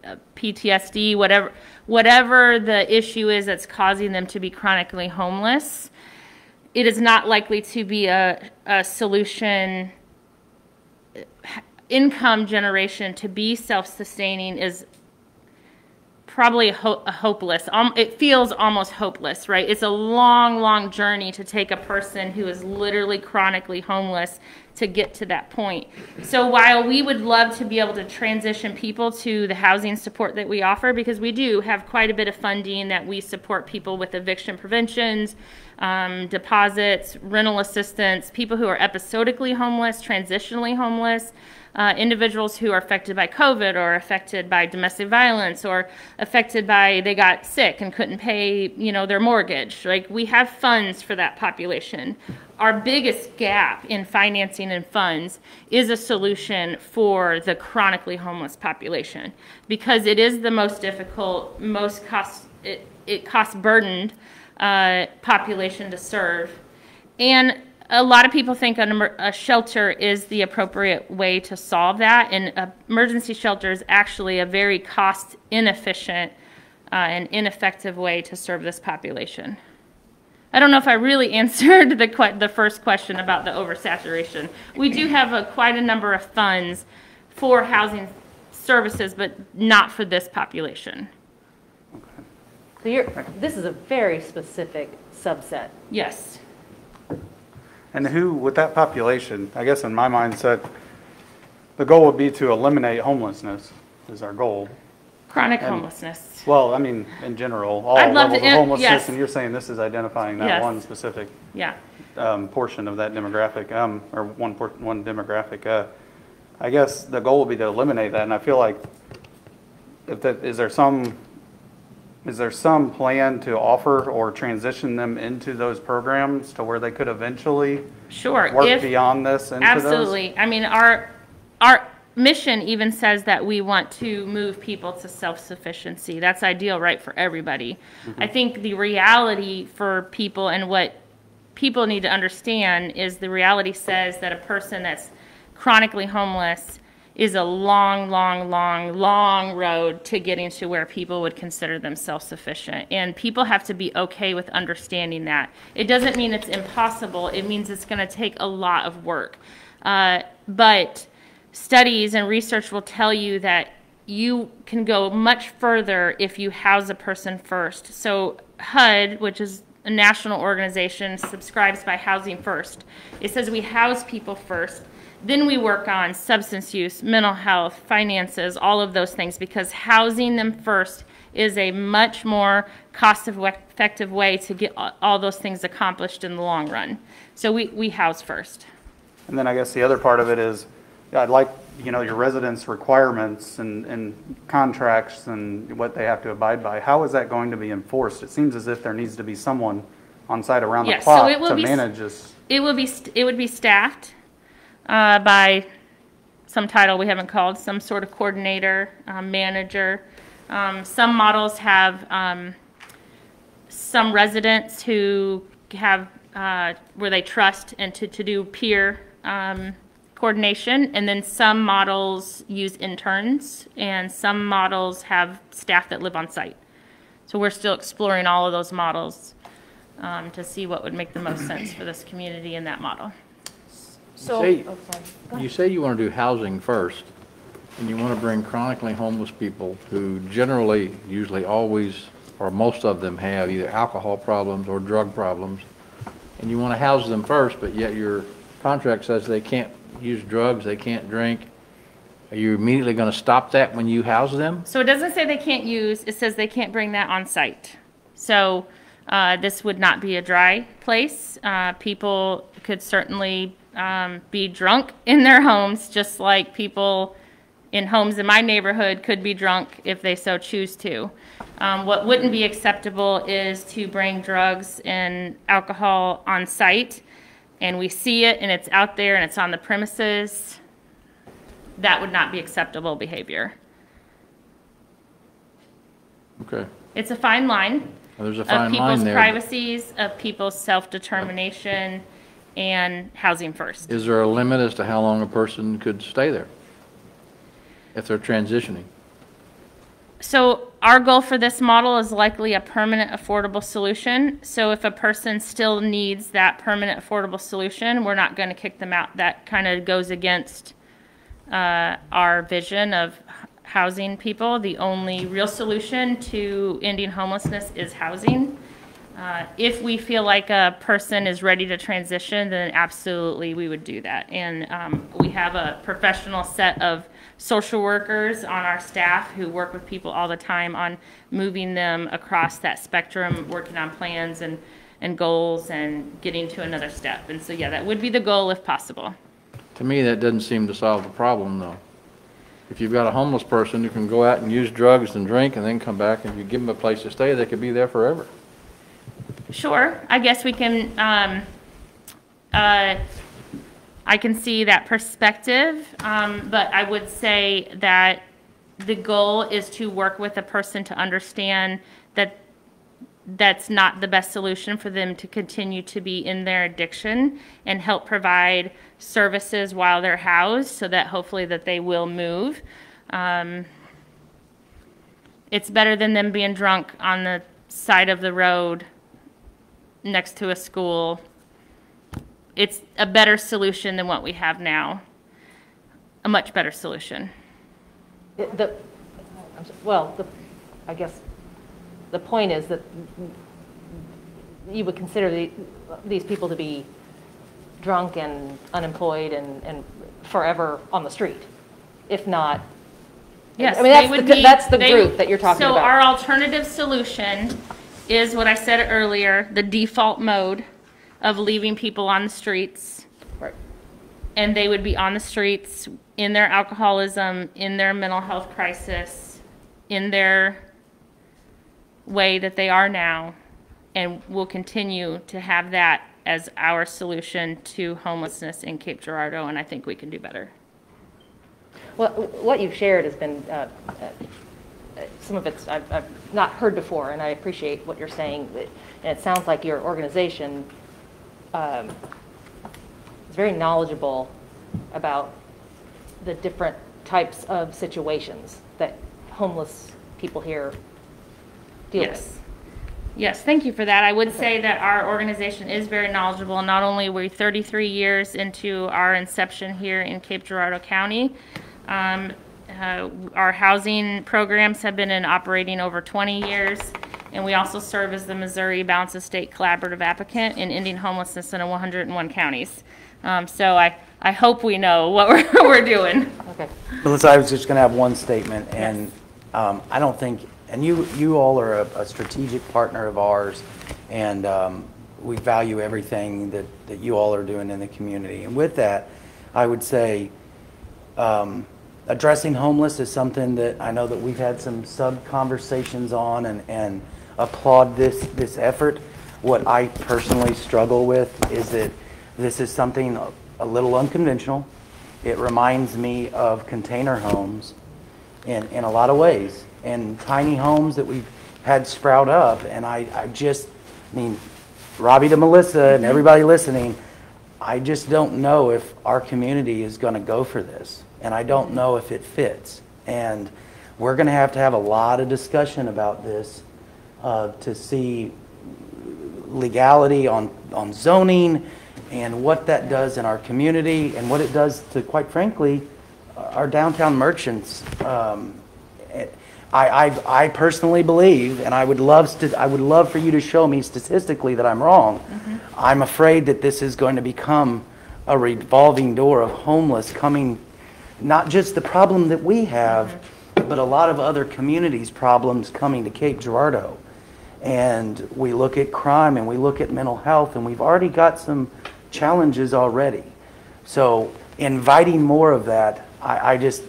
uh, PTSD, whatever whatever the issue is that's causing them to be chronically homeless, it is not likely to be a, a solution. Income generation to be self-sustaining is probably ho- hopeless. Um, it feels almost hopeless, right? It's a long, long journey to take a person who is literally chronically homeless to get to that point. So while we would love to be able to transition people to the housing support that we offer, because we do have quite a bit of funding that we support people with eviction preventions, um, deposits, rental assistance, people who are episodically homeless, transitionally homeless uh, individuals who are affected by COVID or affected by domestic violence or affected by they got sick and couldn't pay, you know, their mortgage. Like we have funds for that population. Our biggest gap in financing and funds is a solution for the chronically homeless population because it is the most difficult, most cost it, it cost burdened uh, population to serve. And a lot of people think an a shelter is the appropriate way to solve that, and emergency shelter is actually a very cost inefficient uh, and ineffective way to serve this population. I don't know if I really answered the the first question about the oversaturation. We do have a, quite a number of funds for housing services, but not for this population. So you're, this is a very specific subset. Yes. And who, with that population, I guess in my mindset, the goal would be to eliminate homelessness is our goal. Chronic And- homelessness. Well, I mean, in general, all I'd love levels to of homelessness, yes. and you're saying this is identifying that Yes. one specific. Yeah. um, portion of that demographic, um, or one, por- one demographic. Uh, I guess the goal would be to eliminate that, and I feel like if that, is there some, is there some plan to offer or transition them into those programs to where they could eventually Sure. work if- beyond this into those? Absolutely. I mean, our, our mission even says that we want to move people to self-sufficiency. That's ideal, right, for everybody. Mm-hmm. I think the reality for people and what people need to understand is the reality says that a person that's chronically homeless is a long, long, long, long road to getting to where people would consider themselves sufficient. And people have to be okay with understanding that. It doesn't mean it's impossible, it means it's going to take a lot of work. Uh, but studies and research will tell you that you can go much further if you house a person first. So HUD, which is a national organization, subscribes by Housing First. It says we house people first, then we work on substance use, mental health, finances, all of those things, because housing them first is a much more cost-effective way to get all- those things accomplished in the long run. So we, we house first. And then I guess the other part of it is, I'd like, you know, your residents' requirements and, and contracts and what they have to abide by. How is that going to be enforced? It seems as if there needs to be someone on site around the Yes, so clock it will to be manage this. It will be, st- it would be staffed uh, by some title we haven't called, some sort of coordinator, um, manager. Um, Some models have um, some residents who have, uh, where they trust and to, to do peer um, coordination. And then some models use interns, and some models have staff that live on site. So we're still exploring all of those models um, to see what would make the most sense for this community in that model. So, Say- oh, You say you want to do housing first, and you want to bring chronically homeless people who generally, usually always, or most of them have either alcohol problems or drug problems, and you want to house them first, but yet your contract says they can't use drugs, they can't drink. Are you immediately going to stop that when you house them? So it doesn't say they can't use, it says they can't bring that on site. So uh, this would not be a dry place. Uh, People could certainly um, be drunk in their homes, just like people in homes in my neighborhood could be drunk if they so choose to. Um, What wouldn't be acceptable is to bring drugs and alcohol on site, and we see it, and it's out there, and it's on the premises. That would not be acceptable behavior. Okay. It's a fine line. There's a Of fine line people's there. privacies, of people's self-determination, and housing first. Is there a limit as to how long a person could stay there? If they're transitioning? So our goal for this model is likely a permanent affordable solution. So if a person still needs that permanent affordable solution, we're not going to kick them out. That kind of goes against uh, our vision of housing people. The only real solution to ending homelessness is housing. Uh, If we feel like a person is ready to transition, then absolutely we would do that. And um, we have a professional set of social workers on our staff who work with people all the time on moving them across that spectrum, working on plans and, and goals and getting to another step. And so, yeah, that would be the goal if possible. To me, that doesn't seem to solve the problem, though. If you've got a homeless person who can go out and use drugs and drink and then come back, and you give them a place to stay, they could be there forever. Sure, I guess we can, um, uh, I can see that perspective, um, but I would say that the goal is to work with a person to understand that that's not the best solution for them to continue to be in their addiction and help provide services while they're housed so that hopefully that they will move. Um, it's better than them being drunk on the side of the road next to a school. It's a better solution than what we have now. A much better solution. It- The, I'm so- well, the, I guess, the point is that you would consider the- these people to be drunk and unemployed and, and forever on the street, if not. Yes, I mean, they that's would the, be- that's the they- group that you're talking about. So our about. alternative solution is what I said earlier, the default mode of leaving people on the streets. And they would be on the streets in their alcoholism, in their mental health crisis, in their way that they are now. And we'll continue to have that as our solution to homelessness in Cape Girardeau, and I think we can do better. Well, what you've shared has been, uh, some of it's I've I've not heard before, and I appreciate what you're saying. And it sounds like your organization um, is very knowledgeable about the different types of situations that homeless people here deal Yes. with. Yes, thank you for that. I would say that our organization is very knowledgeable. Not only were we 33 years into our inception here in Cape Girardeau County, um, uh, our housing programs have been in operating over 20 years, and we also serve as the Missouri Balance of State Collaborative Applicant in ending homelessness in 101 counties. Um, so I, I hope we know what we're, we're doing. Okay. Melissa, I was just going to have one statement, and um, I don't think, and you, you all are a a strategic partner of ours, and um, we value everything that, that you all are doing in the community. And with that, I would say, um, addressing homeless is something that I know that we've had some sub-conversations on and, and applaud this, this effort. What I personally struggle with is that this is something a- a little unconventional. It reminds me of container homes in, in a lot of ways, and tiny homes that we've had sprout up, and I, I just, I mean, Robbie to Melissa and mm-hmm. everybody listening, I just don't know if our community is going to go for this, and I don't know if it fits. And we're going to have to have a lot of discussion about this uh, to see legality on, on zoning and what that does in our community and what it does to, quite frankly, our downtown merchants. Um, I, I, I personally believe, and I would love st- I would love for you to show me statistically that I'm wrong. Mm-hmm. I'm afraid that this is going to become a revolving door of homeless coming, not just the problem that we have, but a lot of other communities' problems coming to Cape Girardeau. And we look at crime and we look at mental health, and we've already got some challenges already. So inviting more of that, I, I just,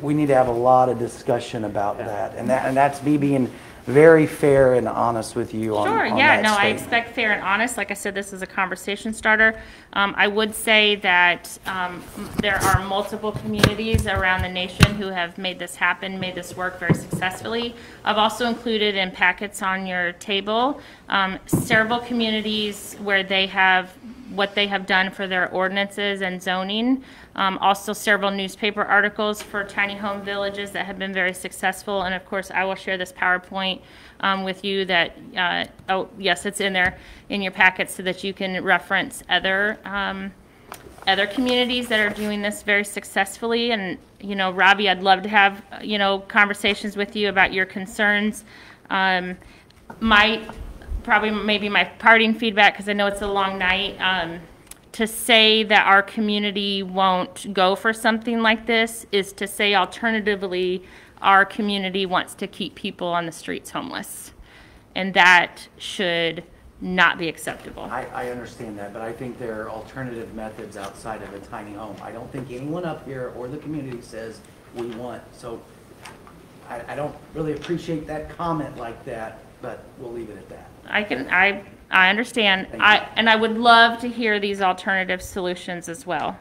we need to have a lot of discussion about that. And that, and that's me being very fair and honest with you on, Sure, on yeah, no, I expect fair and honest. Like I said, this is a conversation starter. Um, I would say that, um, there are multiple communities around the nation who have made this happen, made this work very successfully. I've also included in packets on your table, um, several communities where they have, what they have done for their ordinances and zoning. Um, also several newspaper articles for tiny home villages that have been very successful. And of course, I will share this PowerPoint um, with you that, uh, oh, yes, it's in there in your packet so that you can reference other, um, other communities that are doing this very successfully. And, you know, Robbie, I'd love to have, you know, conversations with you about your concerns. Um, my, probably maybe my parting feedback, because I know it's a long night, um, to say that our community won't go for something like this is to say alternatively, our community wants to keep people on the streets homeless. And that should not be acceptable. I, I understand that, but I think there are alternative methods outside of a tiny home. I don't think anyone up here or the community says we want, so I, I don't really appreciate that comment like that, but we'll leave it at that. I can, I, I understand. I, and I would love to hear these alternative solutions as well.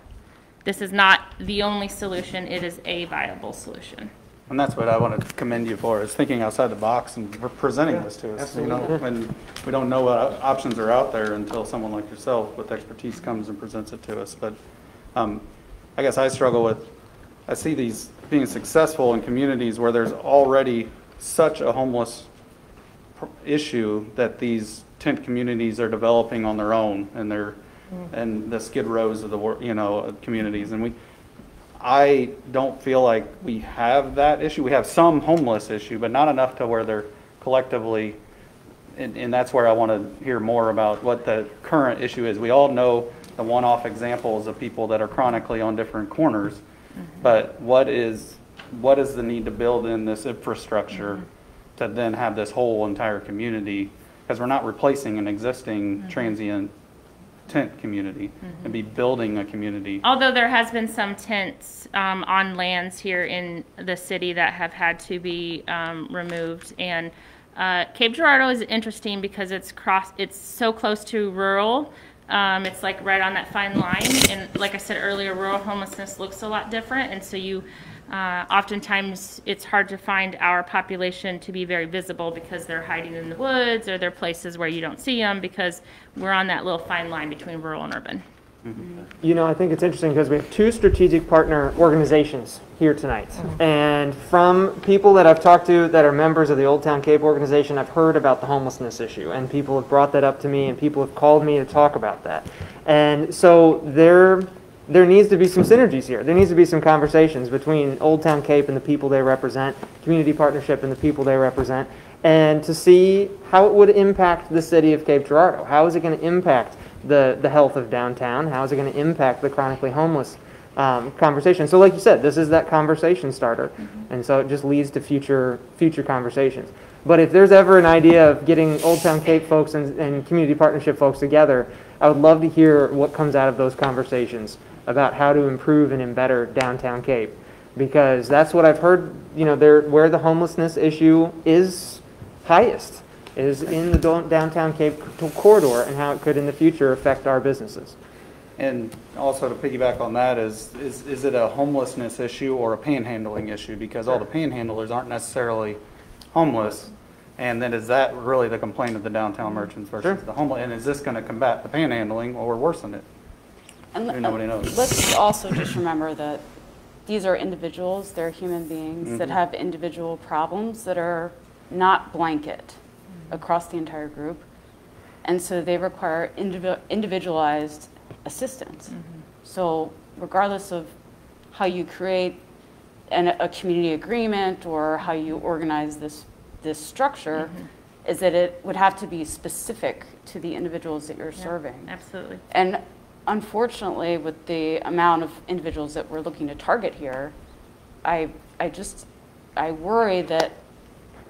This is not the only solution, it is a viable solution. And that's what I want to commend you for, is thinking outside the box and for presenting this to us. You know, when we don't know what options are out there until someone like yourself with expertise comes and presents it to us. But um, I guess I struggle with, I see these being successful in communities where there's already such a homeless pr- issue that these tent communities are developing on their own and they're, mm. and the skid rows of the, you know, communities. And we, I don't feel like we have that issue. We have some homeless issue, but not enough to where they're collectively, and, and that's where I want to hear more about what the current issue is. We all know the one-off examples of people that are chronically on different corners, mm-hmm. but what is, what is the need to build in this infrastructure mm-hmm. To then have this whole entire community? Because we're not replacing an existing transient tent community and be building a community. Although there has been some tents um, on lands here in the city that have had to be um, removed. And uh, Cape Girardeau is interesting because it's cross, it's so close to rural. Um, It's like right on that fine line. And like I said earlier, rural homelessness looks a lot different. And so you, uh, oftentimes, it's hard to find our population to be very visible because they're hiding in the woods or they're places where you don't see them because we're on that little fine line between rural and urban. You know, I think it's interesting because we have two strategic partner organizations here tonight. And from people that I've talked to that are members of the Old Town Cape organization, I've heard about the homelessness issue. And people have brought that up to me and people have called me to talk about that. And so there, there needs to be some synergies here. There needs to be some conversations between Old Town Cape and the people they represent, community partnership and the people they represent, and to see how it would impact the city of Cape Girardeau. How is it going to impact the, the health of downtown? How is it going to impact the chronically homeless um, conversation? So, like you said, this is that conversation starter, and so it just leads to future future conversations. But if there's ever an idea of getting Old Town Cape folks and, and community partnership folks together, I would love to hear what comes out of those conversations about how to improve and embetter downtown Cape, because that's what I've heard. You know, there where the homelessness issue is highest is in the downtown Cape corridor and how it could in the future affect our businesses. And also to piggyback on that is, is, is it a homelessness issue or a panhandling issue? Because all the panhandlers aren't necessarily homeless. And then is that really the complaint of the downtown mm-hmm. merchants versus the homeless? And is this gonna combat the panhandling or worsen it? And Maybe nobody knows. Let's also just remember that these are individuals, they're human beings that Mhm. have individual problems that are not blanket mm-hmm. across the entire group. And so they require indivi- individualized assistance. Mm-hmm. So regardless of how you create an, a community agreement or how you organize this, this structure, mm-hmm. is that it would have to be specific to the individuals that you're serving. Absolutely. And unfortunately, with the amount of individuals that we're looking to target here, I, I just, I worry that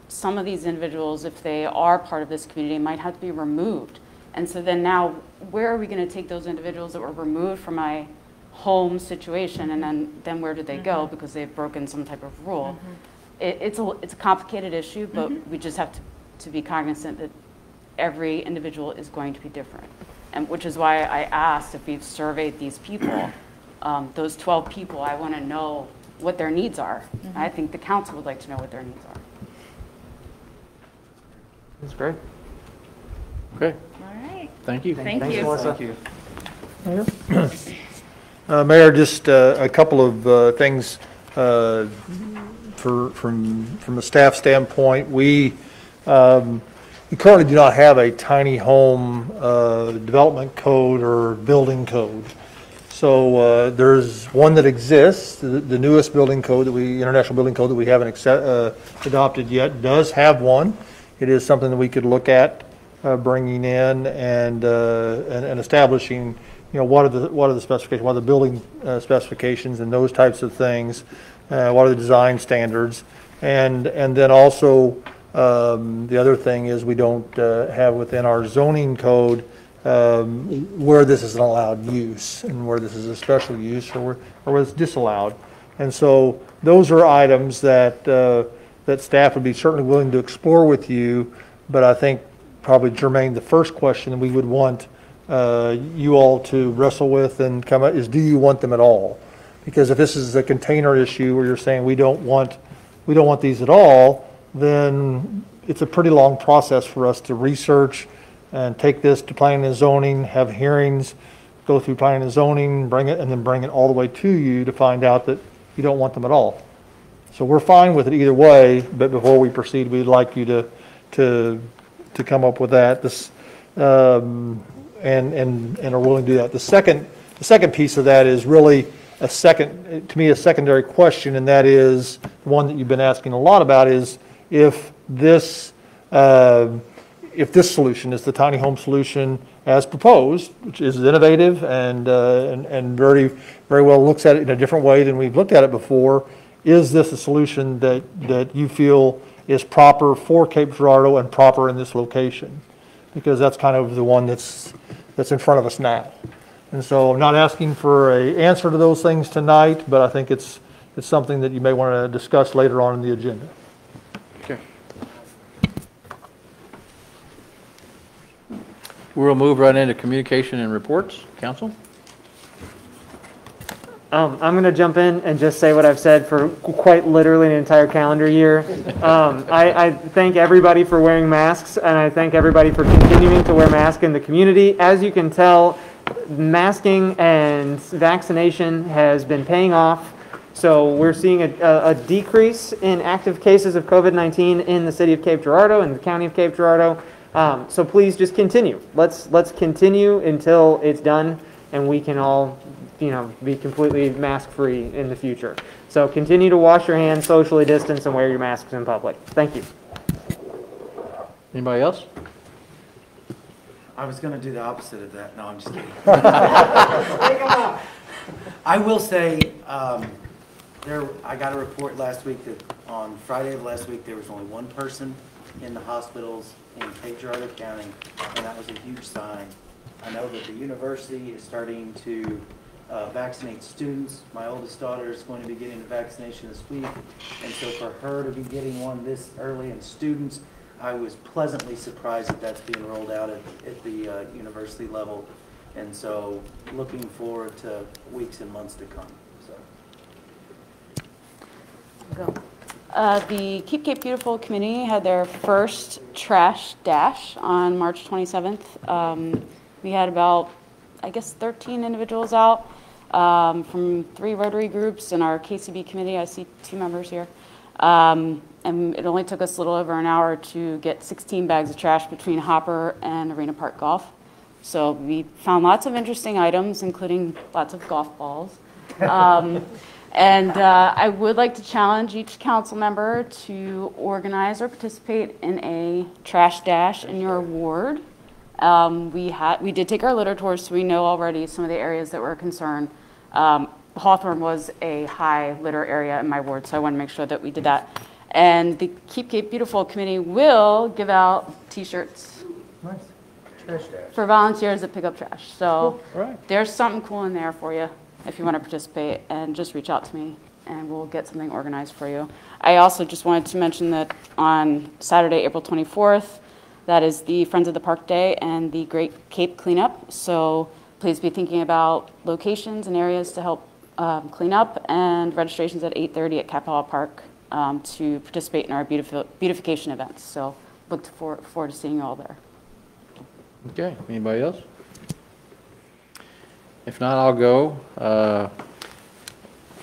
some of these individuals, if they are part of this community, might have to be removed. And so then now, where are we going to take those individuals that were removed from my home situation, and then, then where do they go mm-hmm. because they've broken some type of rule? Mm-hmm. It, it's a, it's a complicated issue, but mm-hmm. we just have to, to be cognizant that every individual is going to be different. And which is why I asked if we've surveyed these people, um, those 12 people, I want to know what their needs are. I think the council would like to know what their needs are. That's great. Okay, All right. thank you. Thank Thanks, you. Melissa. Thank you. Uh, Mayor, just uh, a couple of uh, things uh, for, from, from a staff standpoint. We, um, we currently do not have a tiny home uh, development code or building code. So uh, there's one that exists, the the newest building code that we, international building code that we haven't accept- uh, adopted yet, does have one. It is something that we could look at uh, bringing in and, uh, and and establishing, you know, what are the, what are the specifications, what are the building uh, specifications and those types of things? What are the design standards? And, and then also, um, the other thing is we don't uh, have within our zoning code um, where this is an allowed use and where this is a special use or where, or where it's disallowed. And so those are items that, uh, that staff would be certainly willing to explore with you. But I think probably germane, the first question we would want uh, you all to wrestle with and come up is, do you want them at all? Because if this is a container issue where you're saying we don't want, we don't want these at all, then it's a pretty long process for us to research and take this to planning and zoning, have hearings, go through planning and zoning, bring it, and then bring it all the way to you to find out that you don't want them at all. So we're fine with it either way, but before we proceed, we'd like you to, to, to come up with that. This, um, and, and, and are willing to do that. The second, the second piece of that is really a second, to me, a secondary question, and that is, the one that you've been asking a lot about is, if this, uh, if this solution is the tiny home solution as proposed, which is innovative and, uh, and, and very, very well looks at it in a different way than we've looked at it before, is this a solution that, that you feel is proper for Cape Girardeau and proper in this location? Because that's kind of the one that's, that's in front of us now. And so I'm not asking for a answer to those things tonight, but I think it's, it's something that you may want to discuss later on in the agenda. We'll move right into communication and reports. Council? Um, I'm going to jump in and just say what I've said for quite literally an entire calendar year. Um, I, I thank everybody for wearing masks, and I thank everybody for continuing to wear masks in the community. As you can tell, masking and vaccination has been paying off. So we're seeing a, a a decrease in active cases of COVID-19 in the city of Cape Girardeau and the county of Cape Girardeau. Um, so please just continue. Let's let's continue until it's done and we can all, you know, be completely mask-free in the future. So continue to wash your hands, socially distance, and wear your masks in public. Thank you. Anybody else? I was going to do the opposite of that. No, I'm just kidding. I will say, um, there, I got a report last week that on Friday of last week, there was only one person in the hospitals in Girardeau County, and that was a huge sign. I know that the university is starting to uh, vaccinate students. My oldest daughter is going to be getting a vaccination this week, and so for her to be getting one this early in students, I was pleasantly surprised that that's being rolled out at, at the uh, university level. And so looking forward to weeks and months to come, so. Go. Uh, The Keep Cape Beautiful community had their first trash dash on March 27th. Um, We had about, I guess, 13 individuals out um, from three Rotary groups and our KCB committee. I see two members here. Um, And it only took us a little over an hour to get 16 bags of trash between Hopper and Arena Park Golf. So we found lots of interesting items, including lots of golf balls. And uh, I would like to challenge each council member to organize or participate in a trash dash in your ward. Um, We had, we did take our litter tours, so we know already some of the areas that were a concern. Um, Hawthorne was a high litter area in my ward, so I want to make sure that we did that. And the Keep Cape Beautiful Committee will give out T-shirts for volunteers that pick up trash. So there's something cool in there for you if you want to participate, and just reach out to me, and we'll get something organized for you. I also just wanted to mention that on Saturday, April 24th, that is the Friends of the Park Day and the Great Cape Cleanup. So please be thinking about locations and areas to help um, clean up, and registrations at 8:30 at Capaha Park um, to participate in our beautifi- beautification events. So look for- forward to seeing you all there. Okay, anybody else? If not, I'll go. Uh,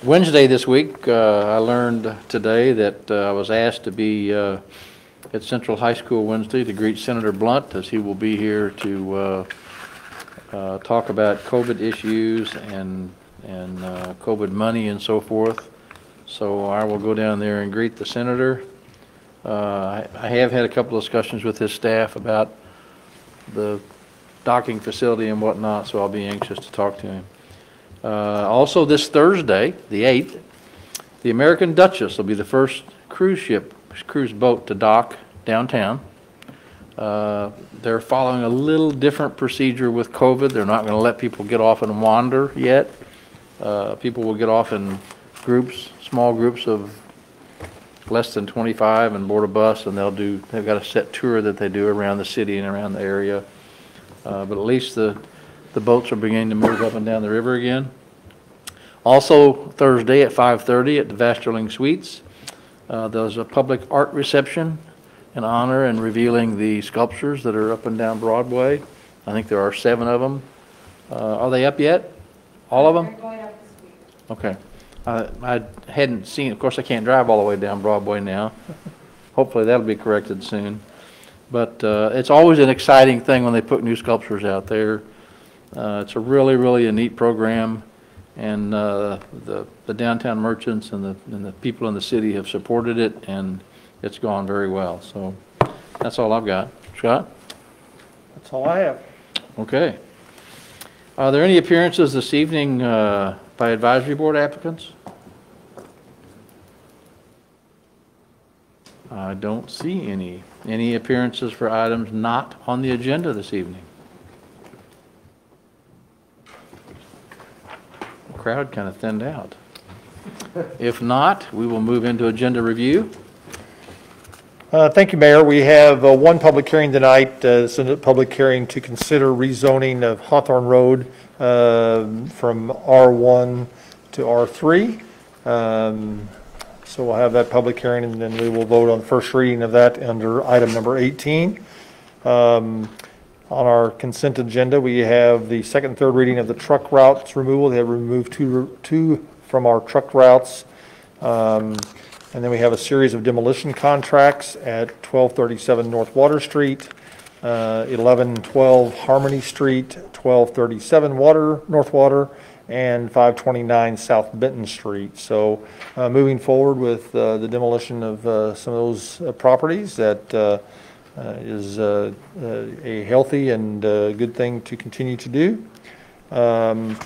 Wednesday this week, uh, I learned today that uh, I was asked to be uh, at Central High School Wednesday to greet Senator Blunt, as he will be here to uh, uh, talk about COVID issues and, and COVID money and so forth. So I will go down there and greet the senator. I I have had a couple of discussions with his staff about the docking facility and whatnot, so I'll be anxious to talk to him. Uh, Also, this Thursday, the 8th, the American Duchess will be the first cruise ship, cruise boat to dock downtown. Uh, They're following a little different procedure with COVID. They're not going to let people get off and wander yet. Uh, People will get off in groups, small groups of less than 25 and board a bus, and they'll do, they've got a set tour that they do around the city and around the area. Uh, But at least the, the boats are beginning to move up and down the river again. Also, Thursday at 5:30 at the Vasterling Suites, uh, there's a public art reception in honor and revealing the sculptures that are up and down Broadway. I think there are seven of them. Uh, Are they up yet? All of them? Okay. I I hadn't seen, of course, I can't drive all the way down Broadway now. Hopefully, that'll be corrected soon. But uh, it's always an exciting thing when they put new sculptures out there. Uh, It's a really, really a neat program, and uh, the the downtown merchants and the, and the people in the city have supported it, and it's gone very well. So that's all I've got. Scott? That's all I have. Okay. Are there any appearances this evening uh, by advisory board applicants? I don't see any. Any appearances for items not on the agenda this evening? The crowd kind of thinned out. If not, we will move into agenda review. Uh, thank you, Mayor. We have uh, one public hearing tonight. Uh, it's a public hearing to consider rezoning of Hawthorne Road uh, from R1 to R3. Um, so we'll have that public hearing, and then we will vote on the first reading of that under item number 18. Um, On our consent agenda, we have the second and third reading of the truck routes removal. They have removed two two from our truck routes. Um, and then we have a series of demolition contracts at 1237 North Water Street, uh, 1112 Harmony Street, 1237 Water, North Water, and 529 South Benton Street. So uh, moving forward with uh, the demolition of uh, some of those uh, properties that uh, uh, is a healthy and good thing to continue to do. Um,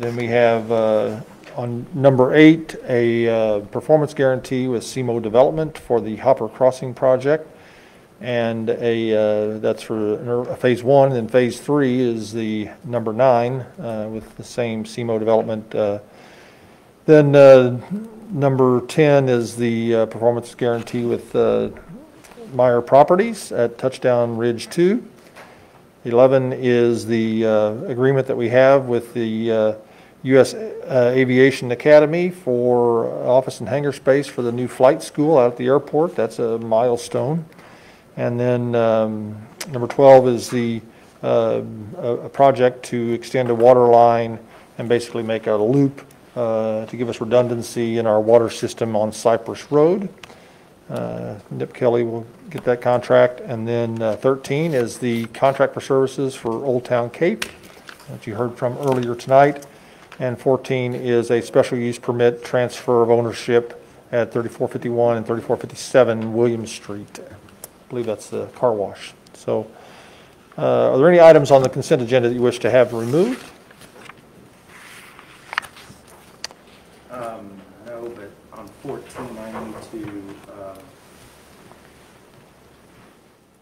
Then we have on number eight, a performance guarantee with SEMO Development for the Hopper Crossing project. And a, uh, that's for phase one, and phase three is the number nine uh, with the same SEMO Development. uh, Then uh, number 10 is the uh, performance guarantee with uh, Meyer Properties at Touchdown Ridge 2. 11 is the agreement that we have with the U.S. Aviation Academy for office and hangar space for the new flight school out at the airport. That's a milestone. And then um, number 12 is the, uh, a project to extend a water line and basically make a loop uh, to give us redundancy in our water system on Cypress Road. Uh, Nip Kelly will get that contract. And then uh, 13 is the contract for services for Old Town Cape that you heard from earlier tonight. And 14 is a special use permit transfer of ownership at 3451 and 3457 Williams Street. Believe that's the car wash. So uh, are there any items on the consent agenda that you wish to have removed? Um, no, but on fourteen, I need to, uh,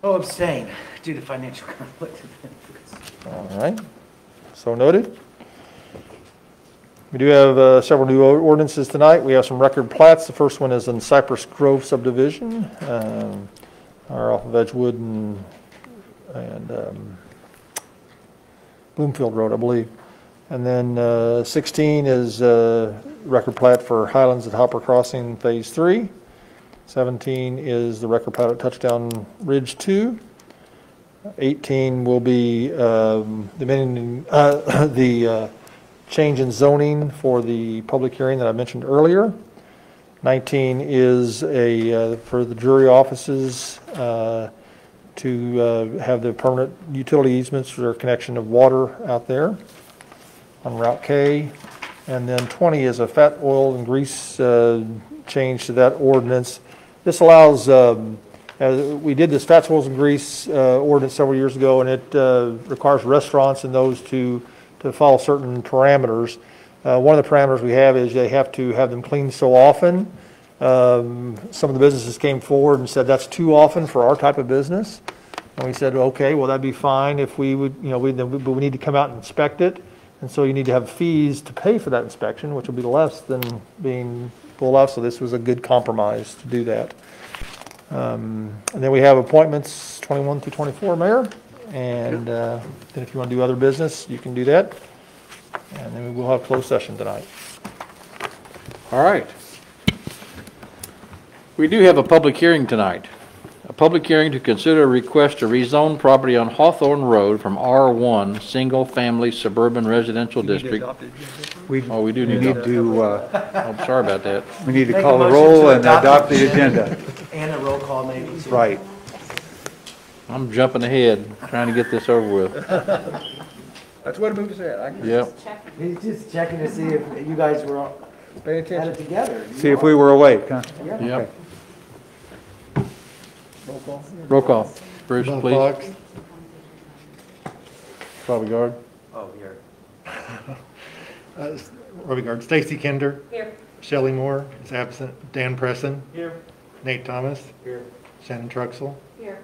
oh, abstain due to financial conflict. All right, so noted. We do have uh, several new ordinances tonight. We have some record plats. The first one is in Cypress Grove subdivision, um, or off of Edgewood and, and um, Bloomfield Road, I believe. And then uh, 16 is uh, record plat for Highlands at Hopper Crossing Phase 3. 17 is the record plat at Touchdown Ridge 2. 18 will be um, the uh, the uh, change in zoning for the public hearing that I mentioned earlier. 19 is a, uh, for the jury offices uh, to uh, have the permanent utility easements for connection of water out there on Route K. And then 20 is a fat oil and grease change to that ordinance. This allows, um, we did this fats, oils, and grease uh, ordinance several years ago, and it uh, requires restaurants and those to, to follow certain parameters. Uh, One of the parameters we have is they have to have them cleaned so often. Um, Some of the businesses came forward and said that's too often for our type of business. And we said, okay, well, that'd be fine if we would, you know, we, then we- but we need to come out and inspect it. And so you need to have fees to pay for that inspection, which will be less than being pulled off. So this was a good compromise to do that. Um, And then we have appointments 21 through 24, Mayor. And uh, then if you want to do other business, you can do that. And then we will have closed session tonight. All right. We do have a public hearing tonight. A public hearing to consider a request to rezone property on Hawthorne Road from R1 Single Family Suburban Residential District. We Oh, we do we need need to, to, uh, I'm sorry about that. we need to Make a call the motion roll to and adopt the agenda. And a roll call maybe. Right. I'm jumping ahead, trying to get this over with. That's what it said. I can Yep. He's just checking to see if you guys were all pay had it attention. together. See if we were awake, huh? Yep. Roll call. Roll call. Bruce, Bob please. Fox. Robbie Guard. Oh, here. Uh, Robbie Guard. Stacy Kinder. Here. Shelley Moore is absent. Dan Presson. Here. Nate Thomas. Here. Shannon Truxell. Here.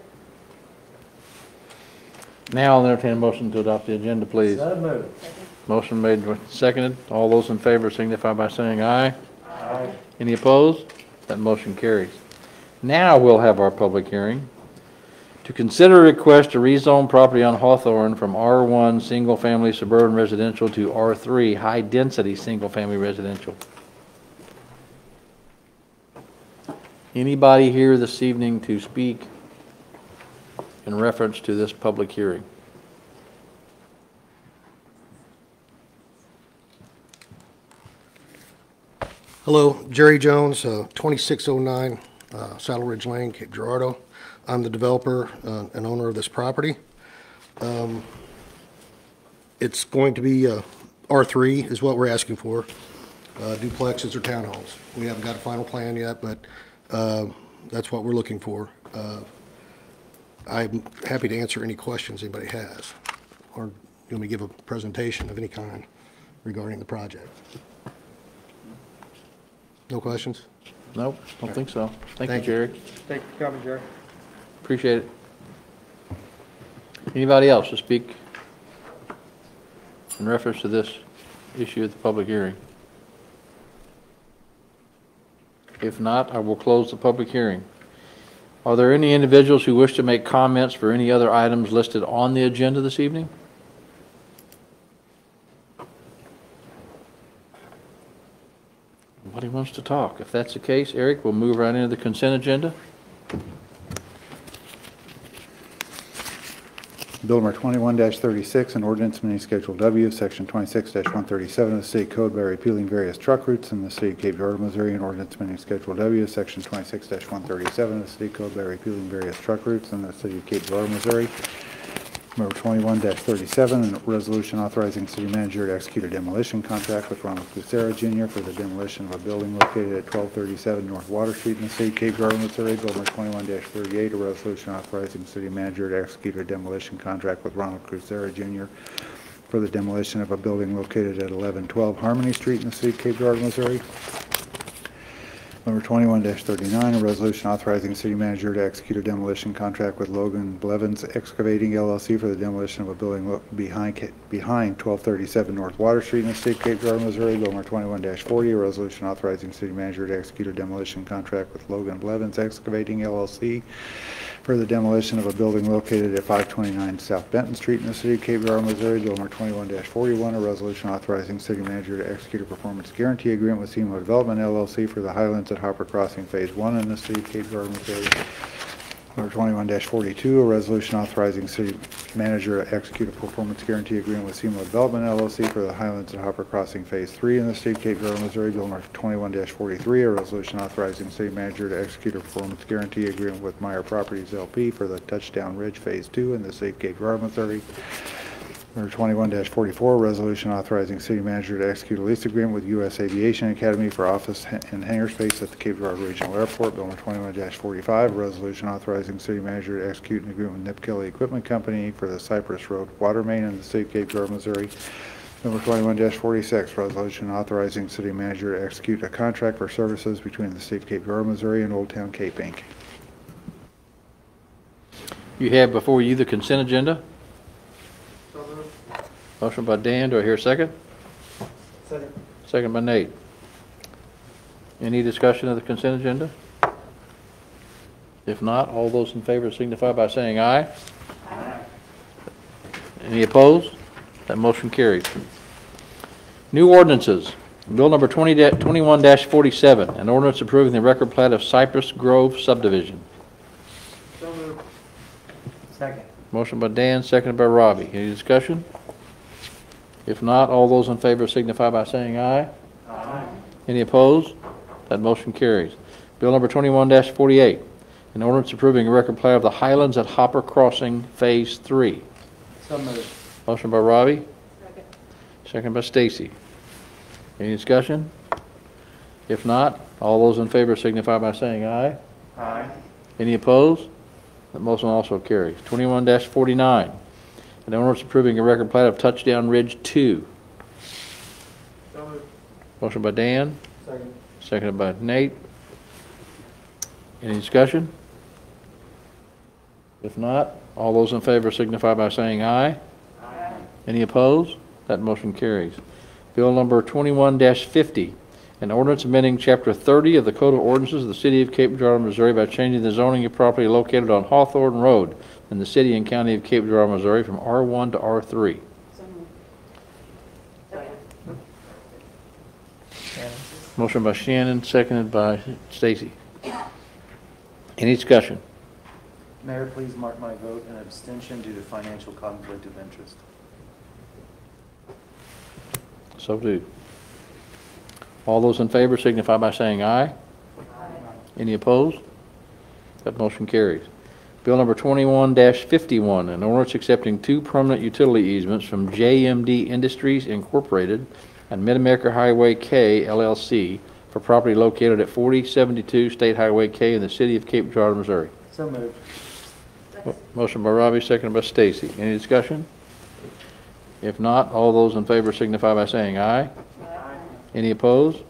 Now I'll entertain a motion to adopt the agenda, please. So moved. Motion made, with- seconded. All those in favor signify by saying aye. Aye. Any opposed? That motion carries. Now we'll have our public hearing. To consider a request to rezone property on Hawthorne from R1 Single Family Suburban Residential to R3 High Density Single Family Residential. Anybody here this evening to speak in reference to this public hearing? Hello, Jerry Jones, uh, 2609 uh, Saddle Ridge Lane, Cape Girardeau. I'm the developer uh, and owner of this property. Um, It's going to be uh, R3 is what we're asking for, uh, duplexes or townhomes. We haven't got a final plan yet, but uh, that's what we're looking for. I'm happy to answer any questions anybody has, or you want me to give a presentation of any kind regarding the project. No questions? Nope, don't think so. Thank you, Thank you. Jerry. Thank you for coming, Jerry. Appreciate it. Anybody else to speak in reference to this issue at the public hearing? If not, I will close the public hearing. Are there any individuals who wish to make comments for any other items listed on the agenda this evening? Nobody wants to talk. If that's the case, Eric, we'll move right into the consent agenda. Bill number 21-36, an ordinance amending Schedule W, Section twenty-six one thirty-seven of the City Code by repealing various truck routes in the City of Cape Girardeau, Missouri, and ordinance amending Schedule W, Section twenty-six one thirty-seven of the City Code by repealing various truck routes in the City of Cape Girardeau, Missouri. Number twenty-one thirty-seven, a resolution authorizing city manager to execute a demolition contract with Ronald Lucera Jr. for the demolition of a building located at twelve thirty-seven North Water Street in the city of Cape Girardeau, Missouri. Bill number twenty-one thirty-eight, a resolution authorizing city manager to execute a demolition contract with Ronald Lucera Jr. for the demolition of a building located at eleven twelve Harmony Street in the city of Cape Girardeau, Missouri. Number 21-39, a resolution authorizing city manager to execute a demolition contract with Logan Blevins Excavating LLC for the demolition of a building behind, behind twelve thirty-seven North Water Street in the state of Cape Girardeau, Missouri. Number twenty-one forty, a resolution authorizing city manager to execute a demolition contract with Logan Blevins Excavating LLC for the demolition of a building located at 529 South Benton Street in the city of Cape Girardeau, Missouri. Bill number 21-41, a resolution authorizing city manager to execute a performance guarantee agreement with SEMO Development LLC for the Highlands at Hopper Crossing Phase 1 in the city of Cape Girardeau, Missouri. Number 21-42, a resolution authorizing city manager to execute a performance guarantee agreement with SEMO Development LLC for the Highlands and Hopper Crossing Phase 3 in the state of Cape Girardeau, Missouri. Bill number 21-43, a resolution authorizing city manager to execute a performance guarantee agreement with Meyer Properties LP for the Touchdown Ridge Phase 2 in the state of Cape Girardeau, Missouri. Number 21-44, resolution authorizing city manager to execute a lease agreement with U.S. Aviation Academy for office and hangar space at the Cape Girardeau Regional Airport. Bill number 21-45, resolution authorizing city manager to execute an agreement with Nip Kelly Equipment Company for the Cypress Road water main in the state of Cape Girardeau, Missouri. Number 21-46, resolution authorizing city manager to execute a contract for services between the state of Cape Girardeau, Missouri and Old Town Cape, Inc. You have before you the consent agenda. Motion by Dan, do I hear a second? Second. Second by Nate. Any discussion of the consent agenda? If not, all those in favor signify by saying aye. Aye. Any opposed? That motion carries. New ordinances. Bill number 20 21-47, an ordinance approving the record plat of Cypress Grove subdivision. Second. Motion by Dan, seconded by Robbie. Any discussion? If not, all those in favor signify by saying aye. Aye. Any opposed? That motion carries. Bill number 21-48, an ordinance approving a record plat of the Highlands at Hopper Crossing Phase 3. So moved. Motion by Robbie. Second by Stacy. Any discussion? If not, all those in favor signify by saying aye. Aye. Any opposed? That motion also carries. 21-49, an ordinance approving a record plat of Touchdown Ridge 2. Motion by Dan, Second. seconded by Nate. Any discussion? If not, all those in favor signify by saying aye. Aye. Any opposed? That motion carries. Bill number 21-50, an ordinance amending Chapter 30 of the Code of Ordinances of the City of Cape Girardeau, Missouri by changing the zoning of property located on Hawthorne Road in the city and county of Cape Girardeau, Missouri from R1 to R3. Motion by Shannon, seconded by Stacy. Any discussion? Mayor, please mark my vote an abstention due to financial conflict of interest. So do. All those in favor signify by saying aye. Any opposed? That motion carries. Bill number 21-51, an ordinance accepting two permanent utility easements from JMD Industries Incorporated and Mid-America Highway K LLC for property located at 4072 State Highway K in the city of Cape Girardeau, Missouri. So moved. Motion by Robbie, seconded by Stacy. Any discussion? If not, all those in favor signify by saying aye. Any opposed?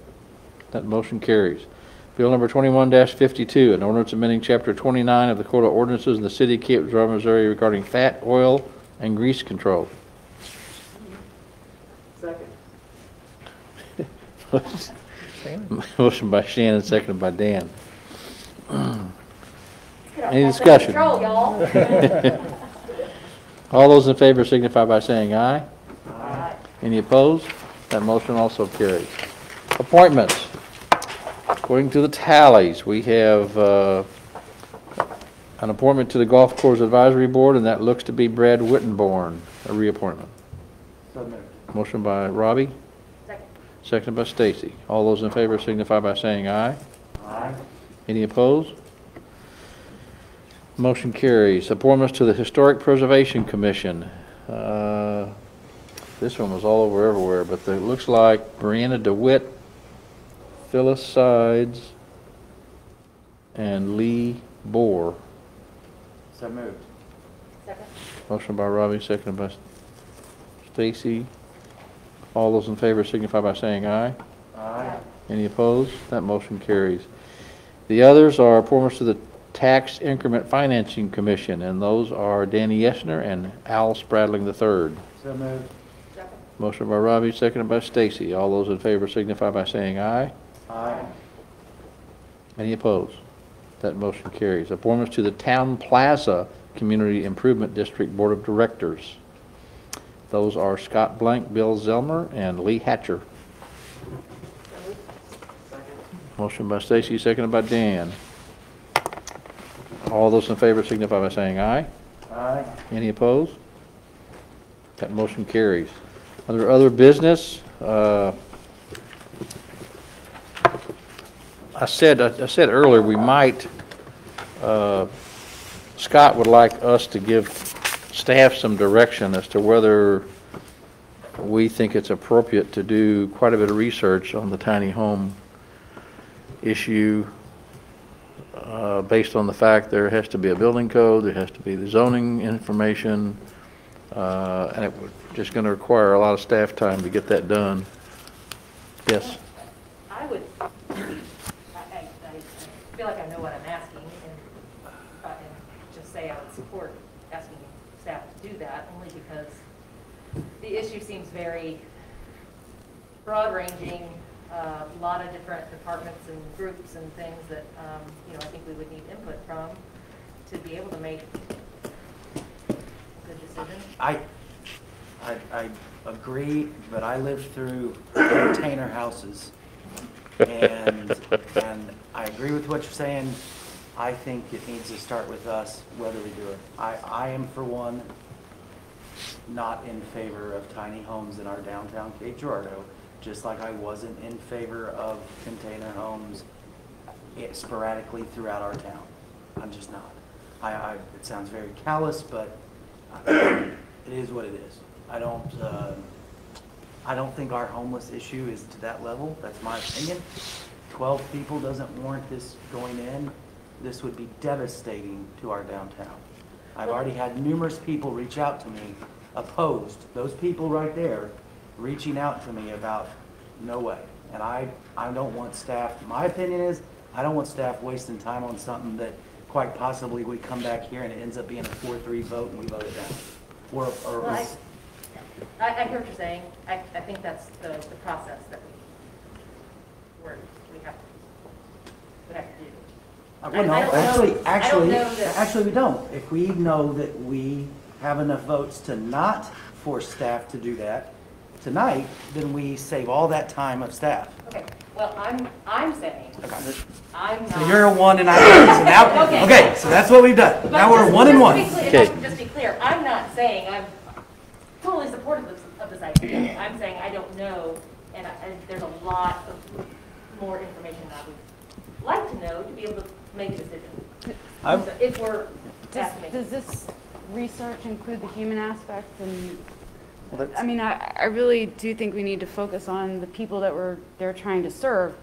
That motion carries. Bill number 21-52, an ordinance amending Chapter 29 of the Code of Ordinances in the City of Cape Girardeau, Missouri regarding fat, oil, and grease control. Second. Motion by Shannon, seconded by Dan. Any discussion? Control, All those in favor signify by saying aye. Aye. Any opposed? That motion also carries. Appointments. According to the tallies, we have uh, an appointment to the Golf Course Advisory Board, and that looks to be Brad Wittenborn, a reappointment. So. Motion by Robbie. Seconded by Stacy. All those in favor signify by saying aye. Aye. Any opposed? Motion carries. Appointments to the Historic Preservation Commission. Uh, This one was all over everywhere, but it looks like Brianna DeWitt, Phyllis Sides, and Lee Bohr. So moved. Motion by Robbie, seconded by Stacy. All those in favor signify by saying aye. Aye. Any opposed? That motion carries. The others are appointments to the Tax Increment Financing Commission, and those are Danny Yesner and Al Spradling III. So moved. Motion by Robbie, seconded by Stacy. All those in favor signify by saying aye. Aye. Any opposed? That motion carries. Appointments to the Town Plaza Community Improvement District Board of Directors. Those are Scott Blank, Bill Zelmer, and Lee Hatcher. Motion by Stacy, seconded by Dan. All those in favor signify by saying aye. Aye. Any opposed? That motion carries. Under other business, uh, I said, I said earlier, we might, uh, Scott would like us to give staff some direction as to whether we think it's appropriate to do quite a bit of research on the tiny home issue, uh, based on the fact there has to be a building code, there has to be the zoning information, uh, and it would, just going to require a lot of staff time to get that done. Yes? I would, I, I, I feel like I know what I'm asking, and, uh, and just say I would support asking staff to do that, only because the issue seems very broad-ranging, a lot of different departments and groups and things that, um, you know, I think we would need input from to be able to make a good decision. I, I, I agree, but I lived through container houses. And, and I agree with what you're saying. I think it needs to start with us, whether we do it. I, I am for one, not in favor of tiny homes in our downtown Cape Girardeau, just like I wasn't in favor of container homes eh, sporadically throughout our town. I'm just not. I, I, it sounds very callous, but it is what it is. I don't, uh, I don't think our homeless issue is to that level. That's my opinion. Twelve people doesn't warrant this going in. This would be devastating to our downtown. I've already had numerous people reach out to me opposed, those people right there, reaching out to me about, no way. And I, I don't want staff, my opinion is, I don't want staff wasting time on something that quite possibly we come back here and it ends up being a four-three vote and we vote it down. Or, or, Well, I- I, I hear what you're saying. I, I think that's the, the process that we, we're, we have, we have to do. Uh, I- Well, no, I don't know- actually, don't actually, know that- actually, we don't. If we know that we have enough votes to not force staff to do that tonight, then we save all that time of staff. Okay, well, I'm, I'm saying, I'm not. So you're a one and I'm so now, Okay. okay, so that's what we've done. But Now we're just- one and just one. to be clear- If I can just be clear, I'm not saying I'm totally supportive of, of this idea. I'm saying I don't know, and I, and there's a lot of more information that I would like to know to be able to make a decision. So If we're Does, asked to make. does this research include the human aspect? And, Well, I mean, I, I really do think we need to focus on the people that we're, they're trying to serve,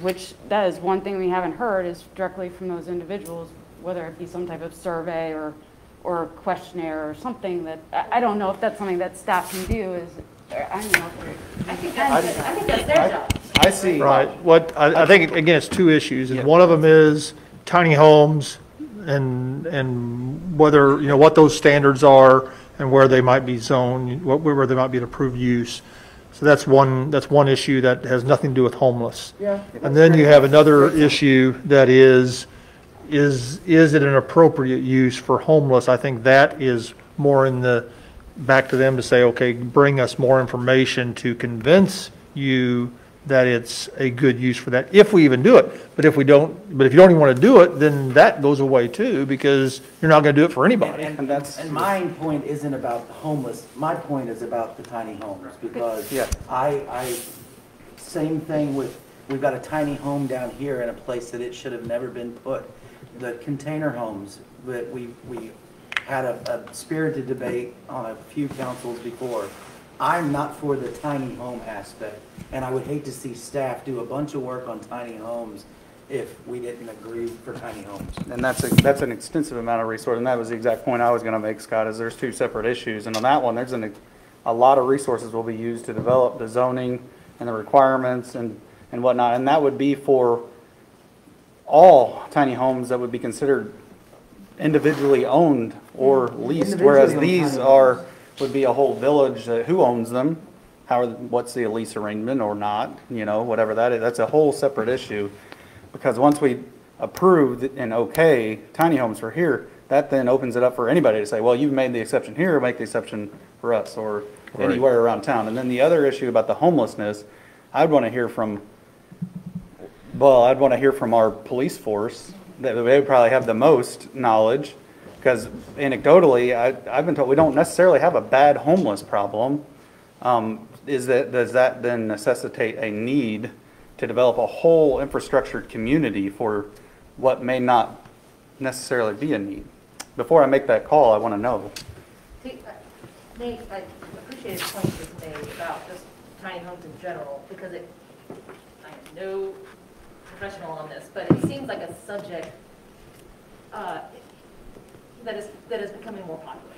which that is one thing we haven't heard is directly from those individuals, whether it be some type of survey or, or questionnaire or something that, I, I don't know if that's something that staff can do is, I don't know. if I think that's, I think that's their job. I see. Right, what, I, I think, again, it's two issues, and one of them is tiny homes and, and whether, you know, what those standards are and where they might be zoned, what, where they might be an approved use. So that's one, that's one issue that has nothing to do with homeless. Yeah. And then you have another issue that is, is, is it an appropriate use for homeless? I think that is more in the, back to them to say, okay, bring us more information to convince you that it's a good use for that, if we even do it. But if we don't, but if you don't even want to do it, then that goes away too, because you're not going to do it for anybody. And, and my point isn't about the homeless, my point is about the tiny homes, because Yeah. I, I, same thing with, we've got a tiny home down here in a place that it should have never been put. The container homes, that we, we had a a spirited debate on a few councils before. I'm not for the tiny home aspect, and I would hate to see staff do a bunch of work on tiny homes if we didn't agree for tiny homes. And that's, a- that's an extensive amount of resource, and that was the exact point I was gonna make, Scott, is there's two separate issues. And on that one, there's an, a lot of resources will be used to develop the zoning and the requirements and, and whatnot. And that would be for all tiny homes that would be considered individually owned or leased, whereas Individually owned these tiny are, would be a whole village, who owns them? How, are what's the lease arrangement or not, you know, whatever that is, that's a whole separate issue. Because once we approve and okay tiny homes for here, that then opens it up for anybody to say, well, you've made the exception here, make the exception for us, or Right. anywhere around town. And then the other issue about the homelessness, I'd want to hear from, well, I'd want to hear from our police force, that they would probably have the most knowledge, because anecdotally, I, I've been told, we don't necessarily have a bad homeless problem. Um, Is that, does that then necessitate a need to develop a whole infrastructured community for what may not necessarily be a need? Before I make that call, I want to know. See, Nate, I appreciate the point you made about just tiny homes in general, because it, I no professional on this, but it seems like a subject uh, that is, that is becoming more popular,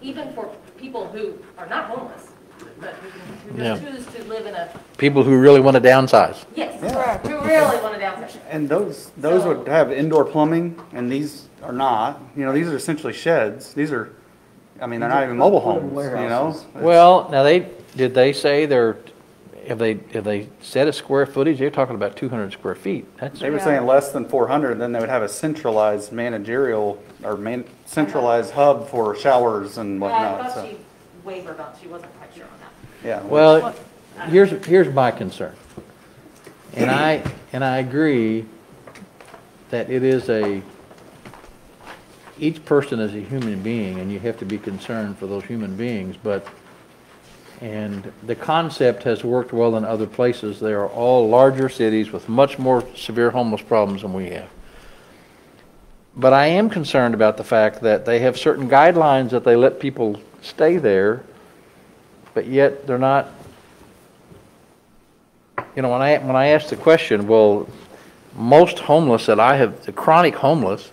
even for people who are not homeless, but who can- who just Yeah. choose to live in a, People who really want to downsize. yes, who really want to downsize. And those, those would have indoor plumbing, and these are not. You know, these are essentially sheds. These are, I mean, they're not even mobile homes, you know? Well, now they, did they say they're, have they, have they set a square footage? They're talking about 200 square feet. That's, They were saying less than four hundred, then they would have a centralized managerial, or man, centralized hub for showers and I whatnot, thought so, she wavered on, she wasn't quite sure on that. yeah. well, here's, here's my concern. And I, and I agree that it is a, each person is a human being, and you have to be concerned for those human beings, but, and the concept has worked well in other places. They are all larger cities with much more severe homeless problems than we have. But I am concerned about the fact that they have certain guidelines that they let people stay there, but yet they're not, you know, when I, when I ask the question, well, most homeless that I have, the chronic homeless,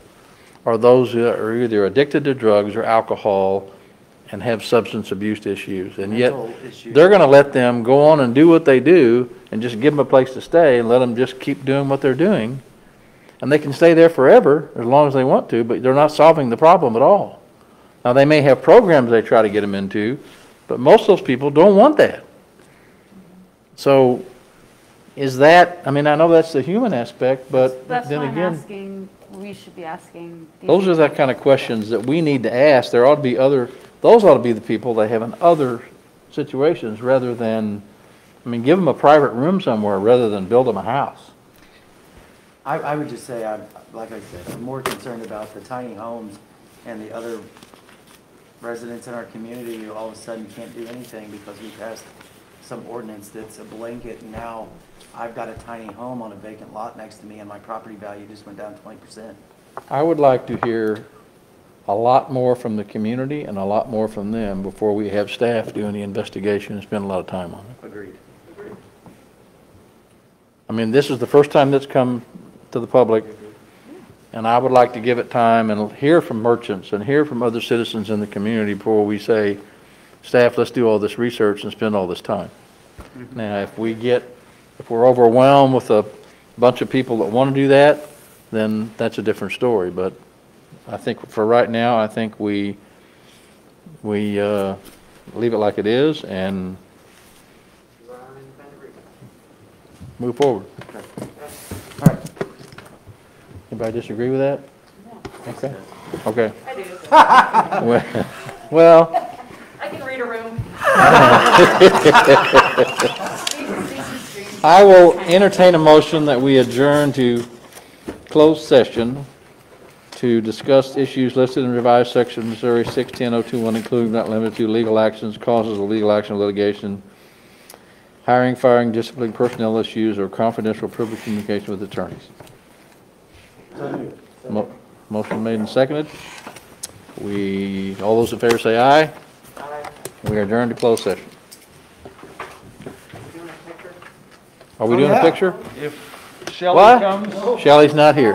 are those who are either addicted to drugs or alcohol and have substance abuse issues. And yet, issues. they're gonna let them go on and do what they do and just give them a place to stay and let them just keep doing what they're doing. And they can stay there forever, as long as they want to, but they're not solving the problem at all. Now, they may have programs they try to get them into, But most of those people don't want that. So is that, I mean, I know that's the human aspect, but That's then why I'm again, asking, we should be asking. these those are the kind of questions that we need to ask. There ought to be other, those ought to be the people they have in other situations rather than, I mean, give them a private room somewhere rather than build them a house. I, I would just say, I'm, like I said, I'm more concerned about the tiny homes and the other residents in our community who all of a sudden can't do anything because we passed some ordinance that's a blanket, and now I've got a tiny home on a vacant lot next to me, and my property value just went down twenty percent. I would like to hear a lot more from the community and a lot more from them before we have staff doing the investigation and spend a lot of time on it. Agreed. I mean, this is the first time that's come to the public, and I would like to give it time and hear from merchants and hear from other citizens in the community before we say, staff, let's do all this research and spend all this time. Mm-hmm. Now, if we get, if we're overwhelmed with a bunch of people that want to do that, then that's a different story, but I think for right now, I think we, we, uh, leave it like it is and move forward. All right. Anybody disagree with that? Okay, okay. I do. Well- Well, I can read a room. I will entertain a motion that we adjourn to closed session to discuss issues listed in revised section of Missouri 610-021, including not limited to legal actions, causes of legal action, litigation, hiring, firing, disciplining personnel issues, or confidential privileged communication with attorneys. Mo- Motion made and seconded. We, all those in favor say aye. We are adjourned to closed session. Are we Oh, doing a picture? If Shelley What? comes. Shelley's not here.